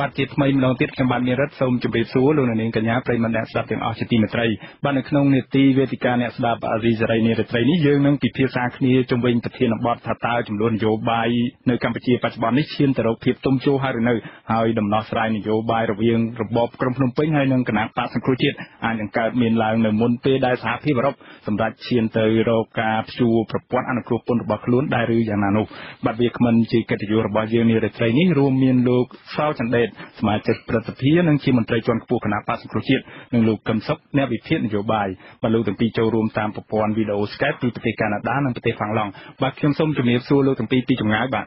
បាទជាថ្មីម្ដងទៀតខ្ញុំបាទមានរិទ្ធសូមជម្រាបសួរលោកនាងកញ្ញាប្រិយមិត្តអ្នកស្ដាប់ទាំងអស់ជាទីមេត្រីបាទនៅក្នុងនេតិវេទិកាអ្នកស្ដាប់អាស៊ីសេរីនារីត្រីនេះយើងនឹងពិភាក្សាគ្នាជុំវិញប្រធានបទថាតើចំនួននយោបាយនៅកម្ពុជាបច្ចុប្បន្ននេះឈានទៅរកភាពទុំជោហើយឬនៅហើយដំណោះស្រាយនយោបាយរវាងរបបក្រុងភ្នំពេញហើយនិងគណៈបកសង្គ្រោះជាតិអាចនឹងកើតមានឡើងនៅមុនពេលដែលសហភាពអឺរ៉ុបសម្រាប់ឈានទៅរកការព្យួរប្រព័ន្ធអនុគ្រោះពន្ធរបស់ខ្លួនដែរឬយ៉ាងណានោះបាទវាគ្មិនជាកិត្តិយសរបស់យើងនារីត្រីនេះរួមមានលោកសោចន្ទដេតសមាជិកព្រឹទ្ធសភានិងជាមន្ត្រីជាន់ខ្ពស់គណៈបក្សសង្គ្រោះជាតិនិងលោកកឹមសុខអ្នកវិភាគនយោបាយបាទលោកទាំងពីរចូលរួមតាមប្រព័ន្ធវីដេអូ Skype ពីប្រទេសកាណាដានិងប្រទេសហ្វាំងឡង់បាទខ្ញុំសូមជម្រាបសួរលោកទាំងពីរពីចម្ងាយបាទ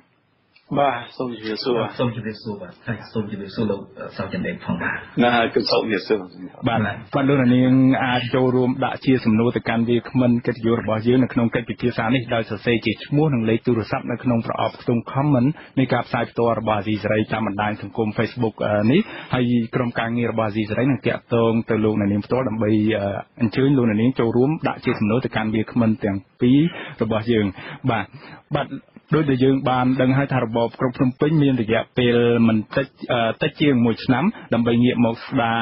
បាទសូមជម្រាបសួរសូមជម្រាបសួរបាទហើយសូមជម្រាបសួរលោកសៅចិនដេកផងបាទណាគឺសូមជម្រាបសួរបាទបាទលោកនាងអាចចូលរួមដាក់ជាសំណួរទៅកាន់វាគ្មិនកិត្តិយសរបស់យើងនៅក្នុងកិច្ចពិភាក្សានេះដោយសរសេរជាឈ្មោះនិងលេខទូរស័ព្ទនៅក្នុងប្រអប់ខ្ទង់ comment នៃការផ្សាយផ្ទាល់របស់អាស៊ីសេរីតាមបណ្ដាញសង្គម Facebook នេះហើយក្រុមការងាររបស់អាស៊ីសេរីនឹងតាក់ទងទៅលោកនាងផ្ទាល់ដើម្បីអញ្ជើញលោកនាងចូលរួមដាក់ជាសំណួរទៅកាន់វាគ្មិនទាំងពីររបស់យើងបាទបាទ ដោយដែលយើងបានដឹងហើយថារបបក្រុងភ្នំពេញមានរយៈពេលមិនតិចតិចជាង1ឆ្នាំដើម្បីងាកមកស្ដារ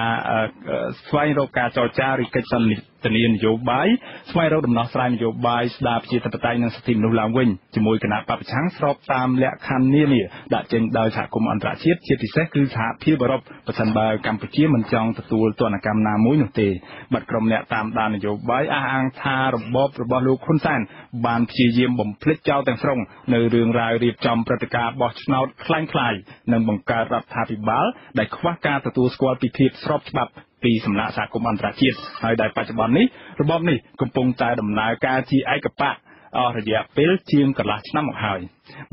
ស្វែងរកការចរចាឬកិច្ចសន្និ ធានានយោបាយស្វែងរកដំណោះស្រាយនយោបាយស្ដារប្រជាធិបតេយ្យនិងសិទ្ធិមនុស្សឡើងវិញជាមួយគណៈបព្វប្រឆាំងស្របតាមលក្ខខណ្ឌនានាដាក់ចេញដោយសហគមន៍អន្តរជាតិជាពិសេសគឺសហភាពអឺរ៉ុបប្រសិនបើកម្ពុជាមិនចង់ទទួលទណ្ឌកម្មណាមួយនោះទេបាត់ក្រុមអ្នកតាមដាននយោបាយអះអាងថារបបរបស់លោកហ៊ុនសែនបានព្យាយាមបំភ្លេចចោលទាំងស្រុងនៅរឿងរ៉ាវរៀបចំព្រឹត្តិការណ៍បោះឆ្នោតคล้ายៗនិងបង្កើតរដ្ឋាភិបាលដែលខ្វះការទទួលស្គាល់ពីភាពស្របច្បាប់ ពីសំណាក់សហគមន៍អន្តរជាតិហើយដែលបច្ចុប្បន្ននេះរបបនេះកំពុងតែដំណើរការជាឯកបក អស់រយៈពេលជាងកន្លះឆ្នាំមកហើយ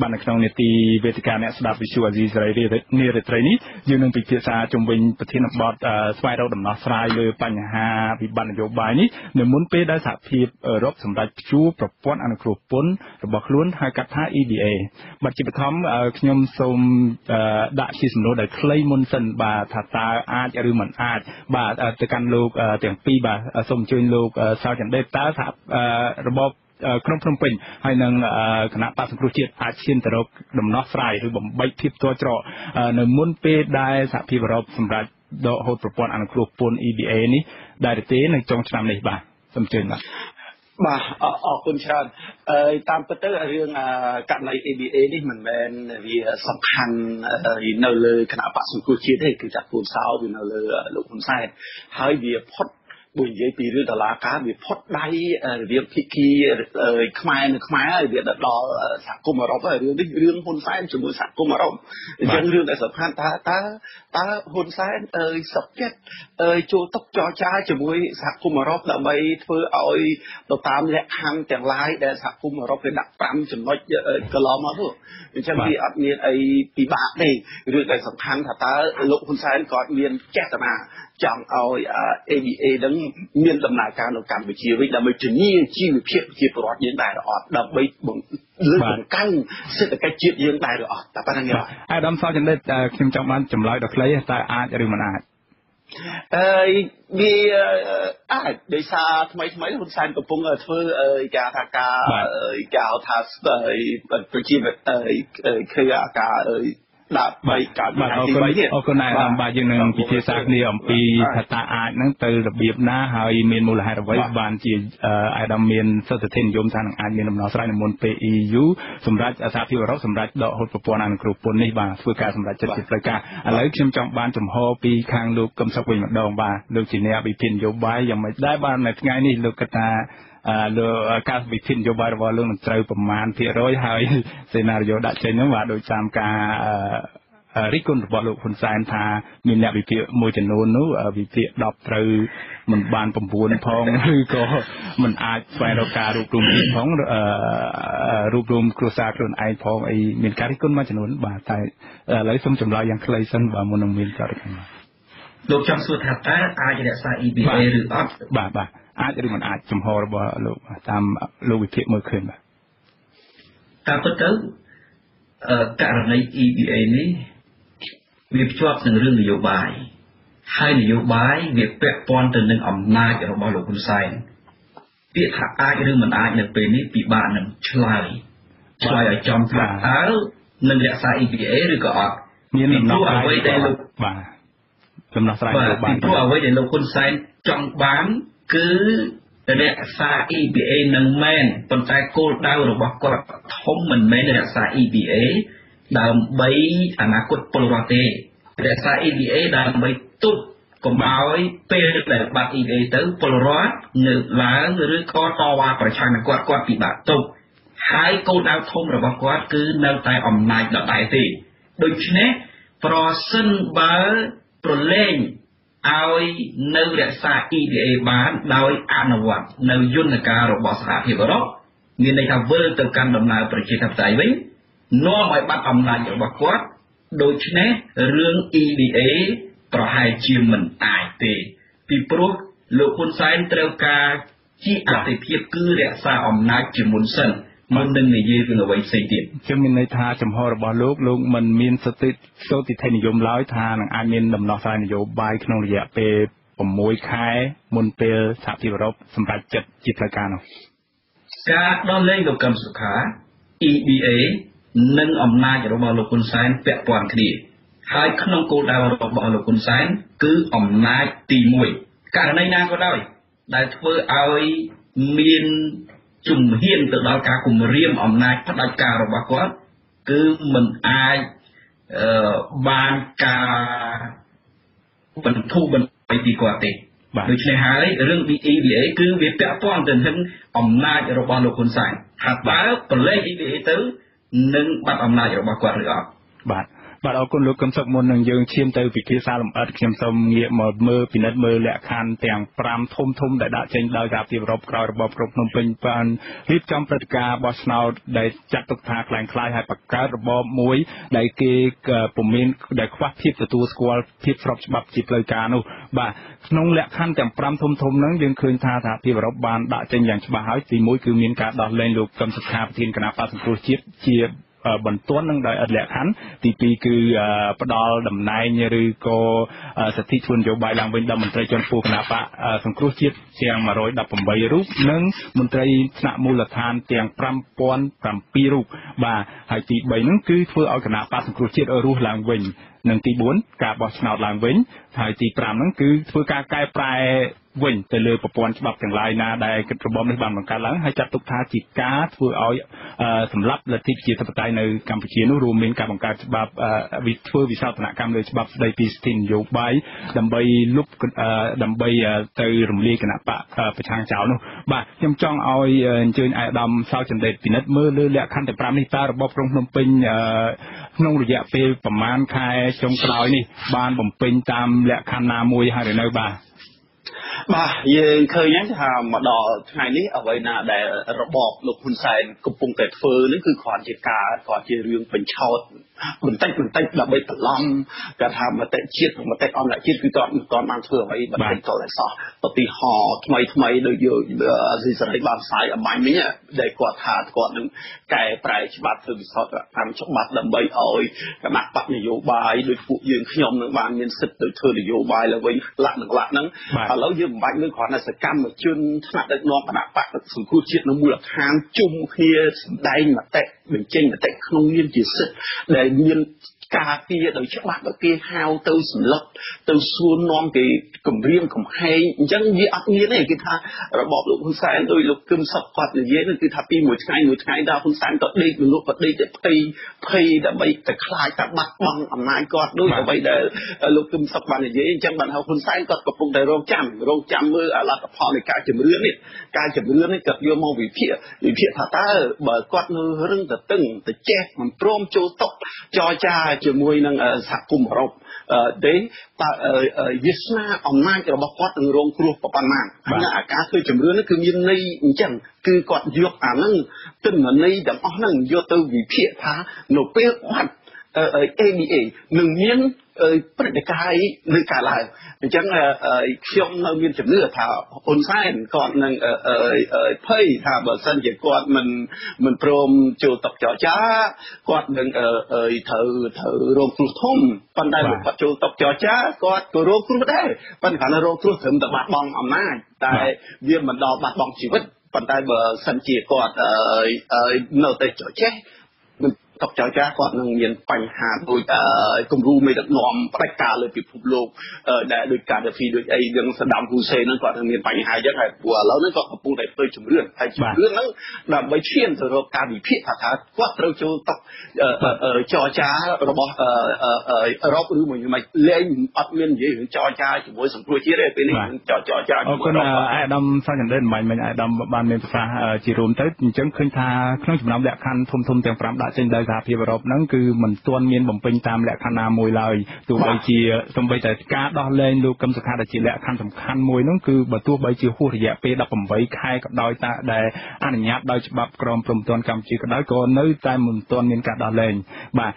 បាទនៅក្នុងនេតិវេទិកាអ្នកស្ដាប់វិទ្យុអាស៊ីសេរីនារីត្រីនេះយើងនឹងពិភាក្សាជុំវិញប្រធានបទស្វែងរកដំណោះស្រាយលើបញ្ហាវិបត្តិនយោបាយនេះនៅមុនពេលដែលសហភាពអឺរ៉ុបសម្រេចព្យួរប្រព័ន្ធអនុគ្រោះពន្ធរបស់ខ្លួនហៅកាត់ថា EBA បាទជាបឋមខ្ញុំសូមដាក់ជាសំណួរដែលខ្លីមុនសិនបាទថាតើអាចឬមិនអាចបាទទៅកាន់លោកទាំងពីរបាទសូមអញ្ជើញលោកសៅចន្ទដេតតើថារបប ក្នុងភ្នំពេញហើយនឹងគណៈបក្សសង្គ្រោះជាតិអាចឈានទៅរកដំណោះស្រាយឬបំបីភាពទាល់ច្រកនៅមុនពេលដែលសហភាពអឺរ៉ុបសម្រាប់ដកហូតប្រព័ន្ធអនុគ្រោះពន្ធ EBA នេះដែរទេនៅចុងឆ្នាំនេះបាទសូមអញ្ជើញបាទបាទអរគុណច្រើនតាមពិតទៅរឿងករណី ABA នេះមិនមែនវាសំខាន់នៅលើគណៈបក្សសង្គ្រោះជាតិទេគឺចាក់គូនសោវានៅលើលោកហ៊ុនសែនហើយវាផុត បើនិយាយពីរឿងដុល្លារការវាផុតដៃរវាងភិក្ខីខ្មែរនៅខ្មែរហើយវាដល់សហគមន៍អឺរ៉ុបហើយរឿងនេះរឿងហ៊ុនសែនជាមួយសហគមន៍អឺរ៉ុបអញ្ចឹងរឿងដែលសំខាន់ថាតើតើហ៊ុនសែនអើយសុខចិត្តអើយចូលតុចរចាជាមួយសហគមន៍អឺរ៉ុបដើម្បីធ្វើឲ្យទៅតាមលក្ខខណ្ឌទាំងឡាយដែលសហគមន៍អឺរ៉ុបគេដាក់5ចំណុចកន្លងមកនោះអញ្ចឹងវាអត់មានអីពិបាកទេរឿងដែលសំខាន់ថាតើលោកហ៊ុនសែនគាត់មានចេតនាចង់ឲ្យ ABA នឹងមានដំណើរការនៅកម្ពុជាវិញដើម្បីជំនាញជីវភាពប្រជាពលរដ្ឋយើងដែរឬអត់ដើម្បីលើកបង្កើនសេដ្ឋកិច្ចជាតិយើងដែរឬអត់តែប៉ុណ្្នឹងអាដាមសោចន្ទិតខ្ញុំចង់បានចម្លើយដ៏ខ្លីតើអាចឬមិនអាចអឺវាអាចដោយសារថ្មីថ្មីហ៊ុនសែនកំពុងធ្វើគេថាការគេហៅថាប្រជាគ្រាការ ដើម្បីកើតបាទអរគុណអរគុណណាស់អំបាទយើងនឹងពិភាក្សាគ្នាអំពីថាតើអាចនឹងទៅរបៀបណាហើយមានមូលហេតុអ្វីបានជាអាយដាមមានសិទ្ធិធាននិយមថានឹងអាចមានដំណោះស្រាយនៅមុនពេល EU សម្រាប់សហភាពអឺរ៉ុបសម្រាប់ដកហូតប្រព័ន្ធអនុគ្រោះពន្ធនេះបាទធ្វើការសម្រាប់ចិត្តជាផ្លូវការឥឡូវខ្ញុំចង់បានចំហពីខាងលោកកឹមសុខវិញម្ដងបាទលោកជាអ្នកវិភាគនយោបាយយ៉ាងម៉េចដែរបាទនៅថ្ងៃនេះលោកគិតថា លើការវិធាននយោបាយរបស់លោកនឹងត្រូវប្រមាណភាគរយហើយសេណារីយ៉ូដាក់ចេញហ្នឹងបាទដោយតាមការរិះគន់របស់លោកហ៊ុនសែនថាមានអ្នកវិភាគមួយចំនួននោះវិភាគ10ត្រូវមិនបាន9ផងឬក៏មិនអាចស្វែងរកការរួបរวมទៀតផងរួបរวมគ្រួសារខ្លួនឯងផងអីមានការរិះគន់មួយចំនួនបាទតែឥឡូវសូមចម្លើយយ៉ាងខ្លីសិនបាទមុននឹងមានចរិត លោកចង់សួរថាតើអាចរក្សា EBA ឬអត់បាទបាទអាចឬមិនអាចចំហរបស់លោកតាមលោកវិភាគមើលឃើញបាទតាមពិតទៅករណី EBA នេះវាភ្ជាប់នឹងរឿងនយោបាយហើយនយោបាយវាពាក់ព័ន្ធទៅនឹងអំណាចរបស់លោកហ៊ុនសែនពាក្យថាអាចឬមិនអាចនៅពេលនេះពិបាកនឹងឆ្លើយឆ្លើយឲ្យចំថាតើនឹងរក្សា EBA ឬក៏អត់មានដំណោះអ្វីដែលលោកបាទ ដំណោះស្រាយនយោបាយព្រោះអ្វីដែលលោកហ៊ុនសែនចង់បានគឺរក្សា EBA នឹងមែនប៉ុន្តែគោលដៅរបស់គាត់ធំមិនមែនរក្សា EBA ដើម្បីអនាគតពលរដ្ឋទេរក្សា EBA ដើម្បីទប់កុំឲ្យពេលដែលបាត់ EBA ទៅពលរដ្ឋនៅឡើងឬក៏តវ៉ាប្រឆាំងនឹងគាត់គាត់ពិបាកទប់ហើយគោលដៅធំរបស់គាត់គឺនៅតែអំណាចដដែលទេដូច្នេះប្រសិនបើ ប្រឡែងឲ្យនៅរក្សា EBA បានដោយអនុវត្តនៅយន្តការរបស់សហភាពអឺរ៉ុបមានន័យថាវិលទៅកាន់ដំណើរប្រជាធិបតេយ្យវិញនាំឲ្យបាត់អំណាចរបស់គាត់ដូច្នេះរឿង EBA ប្រហែលជាមិនអាចទេ ពីព្រោះលោកហ៊ុនសែនត្រូវការជាអតិភិបគឺរក្សាអំណាចជាមុនសិន មុននឹងនិយាយរឿងអ្វីផ្សេងទៀតជាមានន័យថាចំហរបស់លោកលោកមិនមានសតិសោតិធិនិយមឡើយថានឹងអាចមានដំណោះស្រាយនយោបាយក្នុងរយៈពេល6ខែមុនពេលសហភាពអឺរ៉ុបសម្រេចចិត្តជាផ្លូវការនោះការដោះលែងលោកកឹមសុខា EBA និងអំណាចរបស់លោកហ៊ុនសែនពាក់ព័ន្ធគ្នាហើយក្នុងគោលដៅរបស់លោកហ៊ុនសែនគឺអំណាចទី1ករណីណាក៏ដោយដែលធ្វើឲ្យមាន ជំហានទៅដល់ការគម្រាមអំណាចផ្ដាច់ការរបស់គាត់គឺមិនអាចអឺបានការបន្ធូរបន្ថយពីគាត់ទេដូច្នេះហើយរឿង EVA គឺវាពាក់ព័ន្ធទៅនឹងអំណាចរបស់លោកហ៊ុនសែនថាបើប្រឡែង EVA ទៅនឹងបាត់អំណាចរបស់គាត់ឬអត់បាទ បាទអរគុណលោកកឹមសុខមុននឹងយើងឈានទៅពិភាក្សាលម្អិតខ្ញុំសូមងាកមកមើលពិនិត្យមើលលក្ខខណ្ឌទាំង5ធំធំដែលដាក់ចេញដោយការពីអឺរ៉ុបក្រោយរបបក្រុងភ្នំពេញបានរៀបចំព្រឹត្តិការណ៍បោះឆ្នោតដែលចាត់ទុកថាខ្លាំងខ្លាយហើយបង្កើតរបបមួយដែលគេពុំមានដែលខ្វះភាពទទួលស្គាល់ភាពស្របច្បាប់ជាផ្លូវការនោះបាទក្នុងលក្ខខណ្ឌទាំង5ធំធំហ្នឹងយើងឃើញថាសហភាពអឺរ៉ុបបានដាក់ចេញយ៉ាងច្បាស់ហើយទីមួយគឺមានការដោះលែងលោកកឹមសុខាប្រធានគណៈបក្សសង្គ្រោះជាតិជា បន្ទាន់នឹងដោយឥតលក្ខខណ្ឌទី2គឺផ្ដល់តំណែងឬក៏សិទ្ធិធ្វើនយោបាយឡើងវិញដល់មន្ត្រីជាន់ខ្ពស់គណៈបកសង្គ្រោះជាតិទាំង118រូបនិងមន្ត្រីថ្នាក់មូលដ្ឋានទាំង5007រូបបាទហើយទី3ហ្នឹងគឺធ្វើឲ្យគណៈបកសង្គ្រោះជាតិរស់ឡើងវិញនិងទី4ការបោះឆ្នោតឡើងវិញ ហើយទី5ហ្នឹងគឺធ្វើការកែប្រែវិញទៅលើប្រព័ន្ធច្បាប់ទាំងឡាយណាដែលគិតរបបនេះបានបង្កើតឡើងហើយចាត់ទុកថាជាការធ្វើឲ្យសម្រាប់លទ្ធិប្រជាធិបតេយ្យនៅកម្ពុជានោះរួមមានការបង្កើតច្បាប់វិធ្វើវិសោធនកម្មលើច្បាប់ស្តីពីសិទ្ធិនយោបាយដើម្បីលុបដើម្បីទៅរំលាយគណៈបកប្រឆាំងចោលនោះបាទខ្ញុំចង់ឲ្យអញ្ជើញអាយដាមសោចន្ទិតពិនិត្យមើលលើលក្ខខណ្ឌទាំង5នេះតើរបបក្រុងភ្នំពេញក្នុងរយៈពេលប្រមាណខែចុងក្រោយនេះបានបំពេញតាមលក្ខខណ្ឌណាមួយហើយឬនៅបាទ បាទយើងឃើញហ្នឹងថាមកដល់ថ្ងៃនេះអ្វីណាដែលរបបលោកហ៊ុនសែនកំពុងតែធ្វើនេះគឺគ្រាន់ជាការគ្រាន់ជារឿងបញ្ឆោតបន្តិចបន្តិចដើម្បីបន្លំគាត់ថាមតិជាតិមតិអន្តរជាតិគឺគាត់មិនទាន់បានធ្វើអ្វីបន្តិចតតែសោះឧទាហរណ៍ថ្មីថ្មីដូចយកស៊ីសេរីបានផ្សាយអបាញ់មិញដែលគាត់ថាគាត់នឹងកែប្រែច្បាប់ធ្វើវិសោធកម្មច្បាប់ដើម្បីឲ្យគណៈបកនយោបាយដូចពួកយើងខ្ញុំនឹងបានមានសិទ្ធិទៅធ្វើនយោបាយឡើងវិញលក្ខណៈលក្ខហ្នឹងឥឡូវយើងមិនបាច់លើគ្រាន់តែសកម្មជនថ្នាក់ដឹកនាំគណៈបកសង្គមជាតិនៅមូលដ្ឋានជុំគ្នាសម្ដែងមតិបញ្ចេញមតិក្នុងនាមជាសិទ្ធិដែលមាន ការពារដោយច្បាប់គេហៅទៅសម្លឹកទៅសួរនាំគេគម្រាមកំហែងអញ្ចឹងវាអត់មានទេគេថារបបលោកហ៊ុនសែនដោយលោកគឹមសុខគាត់និយាយគឺថាពីមួយថ្ងៃមួយថ្ងៃដល់ហ៊ុនសែនក៏ដេកមនុស្សក៏ដេកតែភ័យភ័យដើម្បីតែខ្លាចតែបាត់បង់អំណាចគាត់ដូចអ្វីដែលលោកគឹមសុខបាននិយាយអញ្ចឹងបានហៅហ៊ុនសែនគាត់កំពុងតែរងចាំរងចាំមើលលទ្ធផលនៃការជំរឿននេះការជំរឿននេះគាត់យកមកវិភាគវិភាគថាតើបើគាត់នៅរឹងទៅតឹងទៅចេះមិនព្រមចូលតុចរចាជាមួយនឹងសហគមន៍អឺរ៉ុបទេតើវាសនាអំណាចរបស់គាត់នឹងរងគ្រោះប៉ុណ្ណាហើយអាការធ្វើជំរឿននេះគឺមានន័យអញ្ចឹងគឺគាត់យកអាហ្នឹងទិន្នន័យទាំងអស់ហ្នឹងយកទៅវិភាគថានៅពេលបាត់ ABA នឹងមានព្រឹត្តិការណ៍នឹងកើតឡើងអញ្ចឹងខ្ញុំនៅមានជំនឿថាហ៊ុនសែនគាត់នឹងភ័យថាបើសិនជាគាត់មិនមិនព្រមចូលតុចរចាគាត់នឹងត្រូវត្រូវរងគ្រោះធំប៉ុន្តែបើគាត់ចូលតុចរចាគាត់ក៏រងគ្រោះដែរប៉ុន្តែគាត់រងគ្រោះត្រឹមតែបាត់បង់អំណាចតែវាមិនដល់បាត់បង់ជីវិតប៉ុន្តែបើសិនជាគាត់នៅតែចចេះ តុកចៅចាស់គាត់នឹងមានបញ្ហាដូចគំរូមេដឹកនាំផ្ដាច់ការលើពិភពលោកដែលដូចកាដាហ្វីដូចអីនឹងសដាំហ៊ូសេហ្នឹងគាត់នឹងមានបញ្ហាអញ្ចឹងហើយព្រោះឥឡូវហ្នឹងគាត់កំពុងតែធ្វើជំរឿនហើយជំរឿនហ្នឹងដើម្បីឈានទៅរកការវិភាគថាថាគាត់ត្រូវចូលតុកចរចារបស់អឺរ៉ុបឬមួយមិនលែងអត់មាននិយាយរឿងចរចាជាមួយសង្គ្រោះជាតិទេពេលនេះចរចាអរគុណអាដាមសាច់ចន្ទិនមិនមិនអាដាមបានមានប្រសាសន៍ជារួមទៅអញ្ចឹងឃើញថាក្នុងចំណោមលក្ខខណ្ឌធំធំទាំង5ដាក់ចេញដោយសហភាពអឺរ៉ុបហ្នឹងគឺមិនទាន់មានបំពេញតាមលក្ខខណ្ឌណាមួយឡើយទោះបីជាសំបីតែការដោះលែងលោកកឹមសុខាដែលជាលក្ខខណ្ឌសំខាន់មួយហ្នឹងគឺបើទោះបីជាហួសរយៈពេល18ខែក៏ដោយតាដែលអនុញ្ញាតដោយច្បាប់ក្រមព្រំទាន់កម្ពុជាក៏ដោយក៏នៅតែមិនទាន់មានការដោះលែងបាទ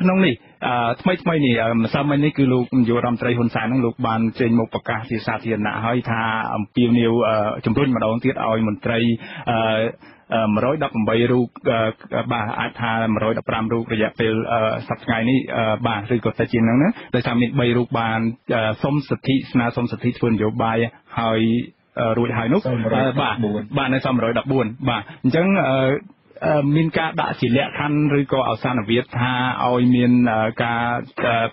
ក្នុងនេះថ្មីថ្មីនេះម្សិលមិញនេះគឺលោកនាយករដ្ឋមន្ត្រីហ៊ុនសែននឹងលោកបានចេញមកប្រកាសជាសាធារណៈហើយថាអំពាវនាវជំរុញម្ដងទៀតឲ្យមន្ត្រី 118រូបបាទអាចថា115រូបរយៈពេលសប្តាហ៍ថ្ងៃនេះបាទឬក៏ទៅជាងហ្នឹងណាដោយសារមាន3រូបបានសុំសិទ្ធិស្នើសុំសិទ្ធិធ្វើនយោបាយហើយរួចហើយនោះបាទបាទនៅសំ114បាទអញ្ចឹង មានការដាក់ជាលក្ខខណ្ឌឬក៏អសានវិទ្យថាឲ្យមានការ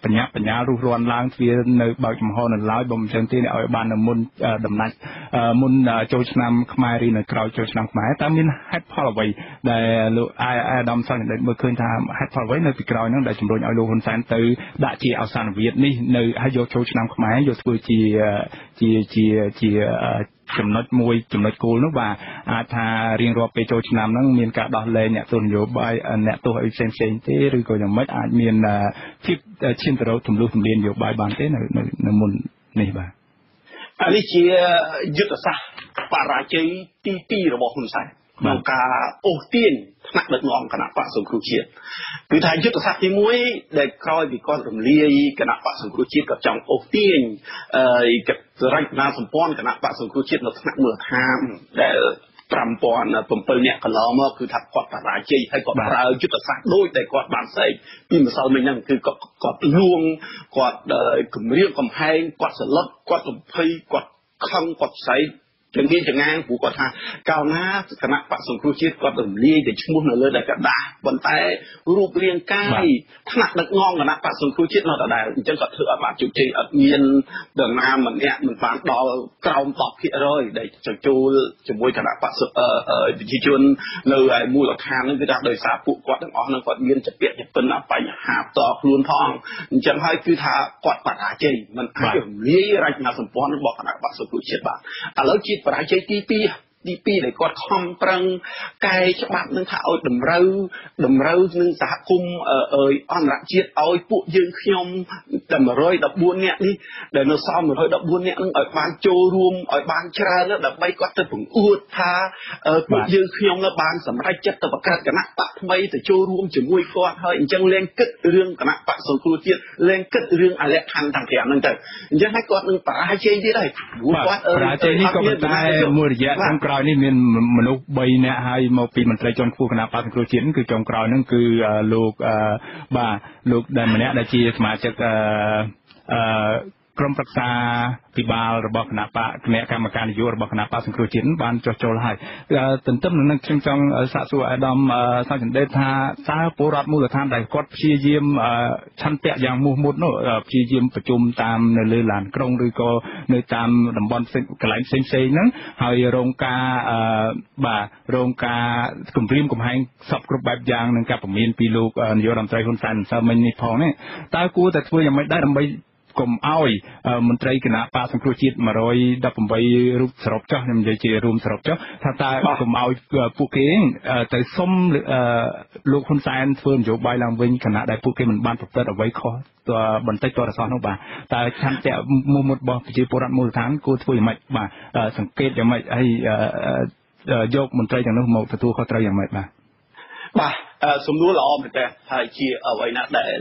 បញ្ញាបញ្ញារុះរាន់ឡើងទ្វារនៅបើកចំហនៅឡើយបើមិនចឹងទេឲ្យបាននៅមុនដំណាច់មុនចូលឆ្នាំខ្មែរឬនៅក្រោយចូលឆ្នាំខ្មែរតើមានហេតុផលអ្វីដែលលោកអាយអាដាមសានដែលមើលឃើញថាហេតុផលអ្វីនៅពីក្រោយហ្នឹងដែលជំរុញឲ្យលោកហ៊ុនសែនទៅដាក់ជាអសានវិទ្យនេះនៅឲ្យយកចូលឆ្នាំខ្មែរយកធ្វើជាជាជាជាចំណុចមួយចំណុចគោលនោះបាទអាចថារៀងរាល់ពេលចូលឆ្នាំហ្នឹងមានការដោះលែងអ្នកទស្សនយោបាយអ្នកទស្សអីផ្សេងផ្សេងទេឬក៏យ៉ាងម៉េចអាចមានភាពឈានទៅរកទម្លុះទម្លាននយោបាយបានទេនៅនៅមុននេះបាទអានេះជាយុទ្ធសាស្ត្របរាជ័យទី2របស់ហ៊ុនសែន ក្នុងការអូសទាញថ្នាក់ដឹកនាំគណៈបកសង្គ្រោះជាតិគឺថាយុទ្ធសាស្ត្រទី1ដែលក្រោយពីគាត់រំលាយគណៈបកសង្គ្រោះជាតិគាត់ចង់អូសទាញអឺរចនាសម្ព័ន្ធគណៈបកសង្គ្រោះជាតិនៅថ្នាក់មូលដ្ឋានដែល5007នាក់កន្លងមកគឺថាគាត់បរាជ័យហើយគាត់ប្រើយុទ្ធសាស្ត្រដូចដែលគាត់បានស្អែកពីម្សិលមិញហ្នឹងគឺគាត់គាត់លួងគាត់គម្រាមកំហែងគាត់សន្លត់គាត់រំភ័យគាត់ខឹងគាត់ស្អែក ទាំងនេះចងាងព្រោះគាត់ថាកាលណាគណៈបកសង្គ្រោះជាតិគាត់រំលាយតែឈ្មោះនៅលើដែលកដាស់ប៉ុន្តែរូបរាងកាយថ្នាក់ដឹកនាំគណៈបកសង្គ្រោះជាតិនៅដដែលអញ្ចឹងគាត់ធ្វើអត់បានជោគជ័យអត់មានដំណាម្នាក់មិនបានដល់ក្រោម10%ដែលចចូលជាមួយគណៈបកប្រជាជននៅឯមូលដ្ឋាននឹងគឺថាដោយសារពួកគាត់ទាំងអស់នឹងគាត់មានចពាក់ចពិនបញ្ហាផ្ទាល់ខ្លួនផងអញ្ចឹងហើយគឺថាគាត់បរាជ័យមិនអាចរំលាយរចនាសម្ព័ន្ធរបស់គណៈបកសង្គ្រោះជាតិបានឥឡូវជាតិបរាជ័យទី2 ទី2ដែលគាត់ខំប្រឹងកែច្បាប់នឹងថាឲ្យតម្រូវតម្រូវនឹងសហគមន៍អន្តរជាតិឲ្យពួកយើងខ្ញុំតែ114នាក់នេះដែលនៅសល់114នាក់នឹងឲ្យបានចូលរួមឲ្យបានច្រើនដើម្បីគាត់ទៅបង្អួតថាពួកយើងខ្ញុំនៅបានសម្រេចចិត្តទៅបង្កើតគណៈបកថ្មីទៅចូលរួមជាមួយគាត់ហើយអញ្ចឹងលែងគិតរឿងគណៈបកសង្គ្រោះជាតិលែងគិតរឿងអលក្ខខណ្ឌទាំង5ហ្នឹងទៅអញ្ចឹងហើយគាត់នឹងបរាជ័យទៀតហើយព្រោះគាត់បរាជ័យនេះក៏ប៉ុន្តែមួយរយៈខាងក្រោយនេះមានមនុស្ស3នាក់ហើយមកពីមន្ត្រីជាន់ខ្ពស់គណៈបក្សសង្គ្រោះជាតិគឺចុងក្រោយហ្នឹងគឺលោកបាទលោកដែលម្នាក់ដែលជាសមាជិកអឺ ក្រុមប្រឹក្សាពិបាលរបស់គណៈបកគណៈកម្មការនយោបាយរបស់គណៈបកសង្គ្រោះជាតិបានចោះចូលហើយទន្ទឹមនឹងខ្ញុំចង់សាកសួរអាដាមសង្កេតថាតើពលរដ្ឋមូលដ្ឋានដែលគាត់ព្យាយាមឆន្ទៈយ៉ាងមោះមុតនោះព្យាយាមប្រជុំតាមនៅលើឡានក្រុងឬក៏នៅតាមតំបន់ផ្សេងកន្លែងផ្សេងផ្សេងហ្នឹងហើយរងការបាទរងការគម្រាមកំហែងសពគ្រប់បែបយ៉ាងនឹងការពមៀនពីលោកនាយករដ្ឋមន្ត្រីហ៊ុនសែនសើមិញនេះផងនេះតើគួរតែធ្វើយ៉ាងម៉េចដែរដើម្បី កុំឲ្យមន្ត្រីគណៈបកសង្គ្រោះជាតិ118រូបសរុបចុះខ្ញុំនិយាយជារួមសរុបចុះថាតើកុំឲ្យពួកគេទៅសុំលោកហ៊ុនសែនធ្វើនយោបាយឡើងវិញគណៈដែលពួកគេមិនបានប្រព្រឹត្តអ្វីខុសតបន្តិចតរសោះនោះបាទតើឆន្ទៈមុខមុតរបស់ប្រជាពលរដ្ឋមូលដ្ឋានគួរធ្វើយ៉ាងម៉េចបាទសង្កេតយ៉ាងម៉េចហើយយកមន្ត្រីទាំងនោះមកទទួលខុសត្រូវយ៉ាងម៉េចបាទ បាទសំណួរល្អមែនតើហើយជាអ្វីណាដែល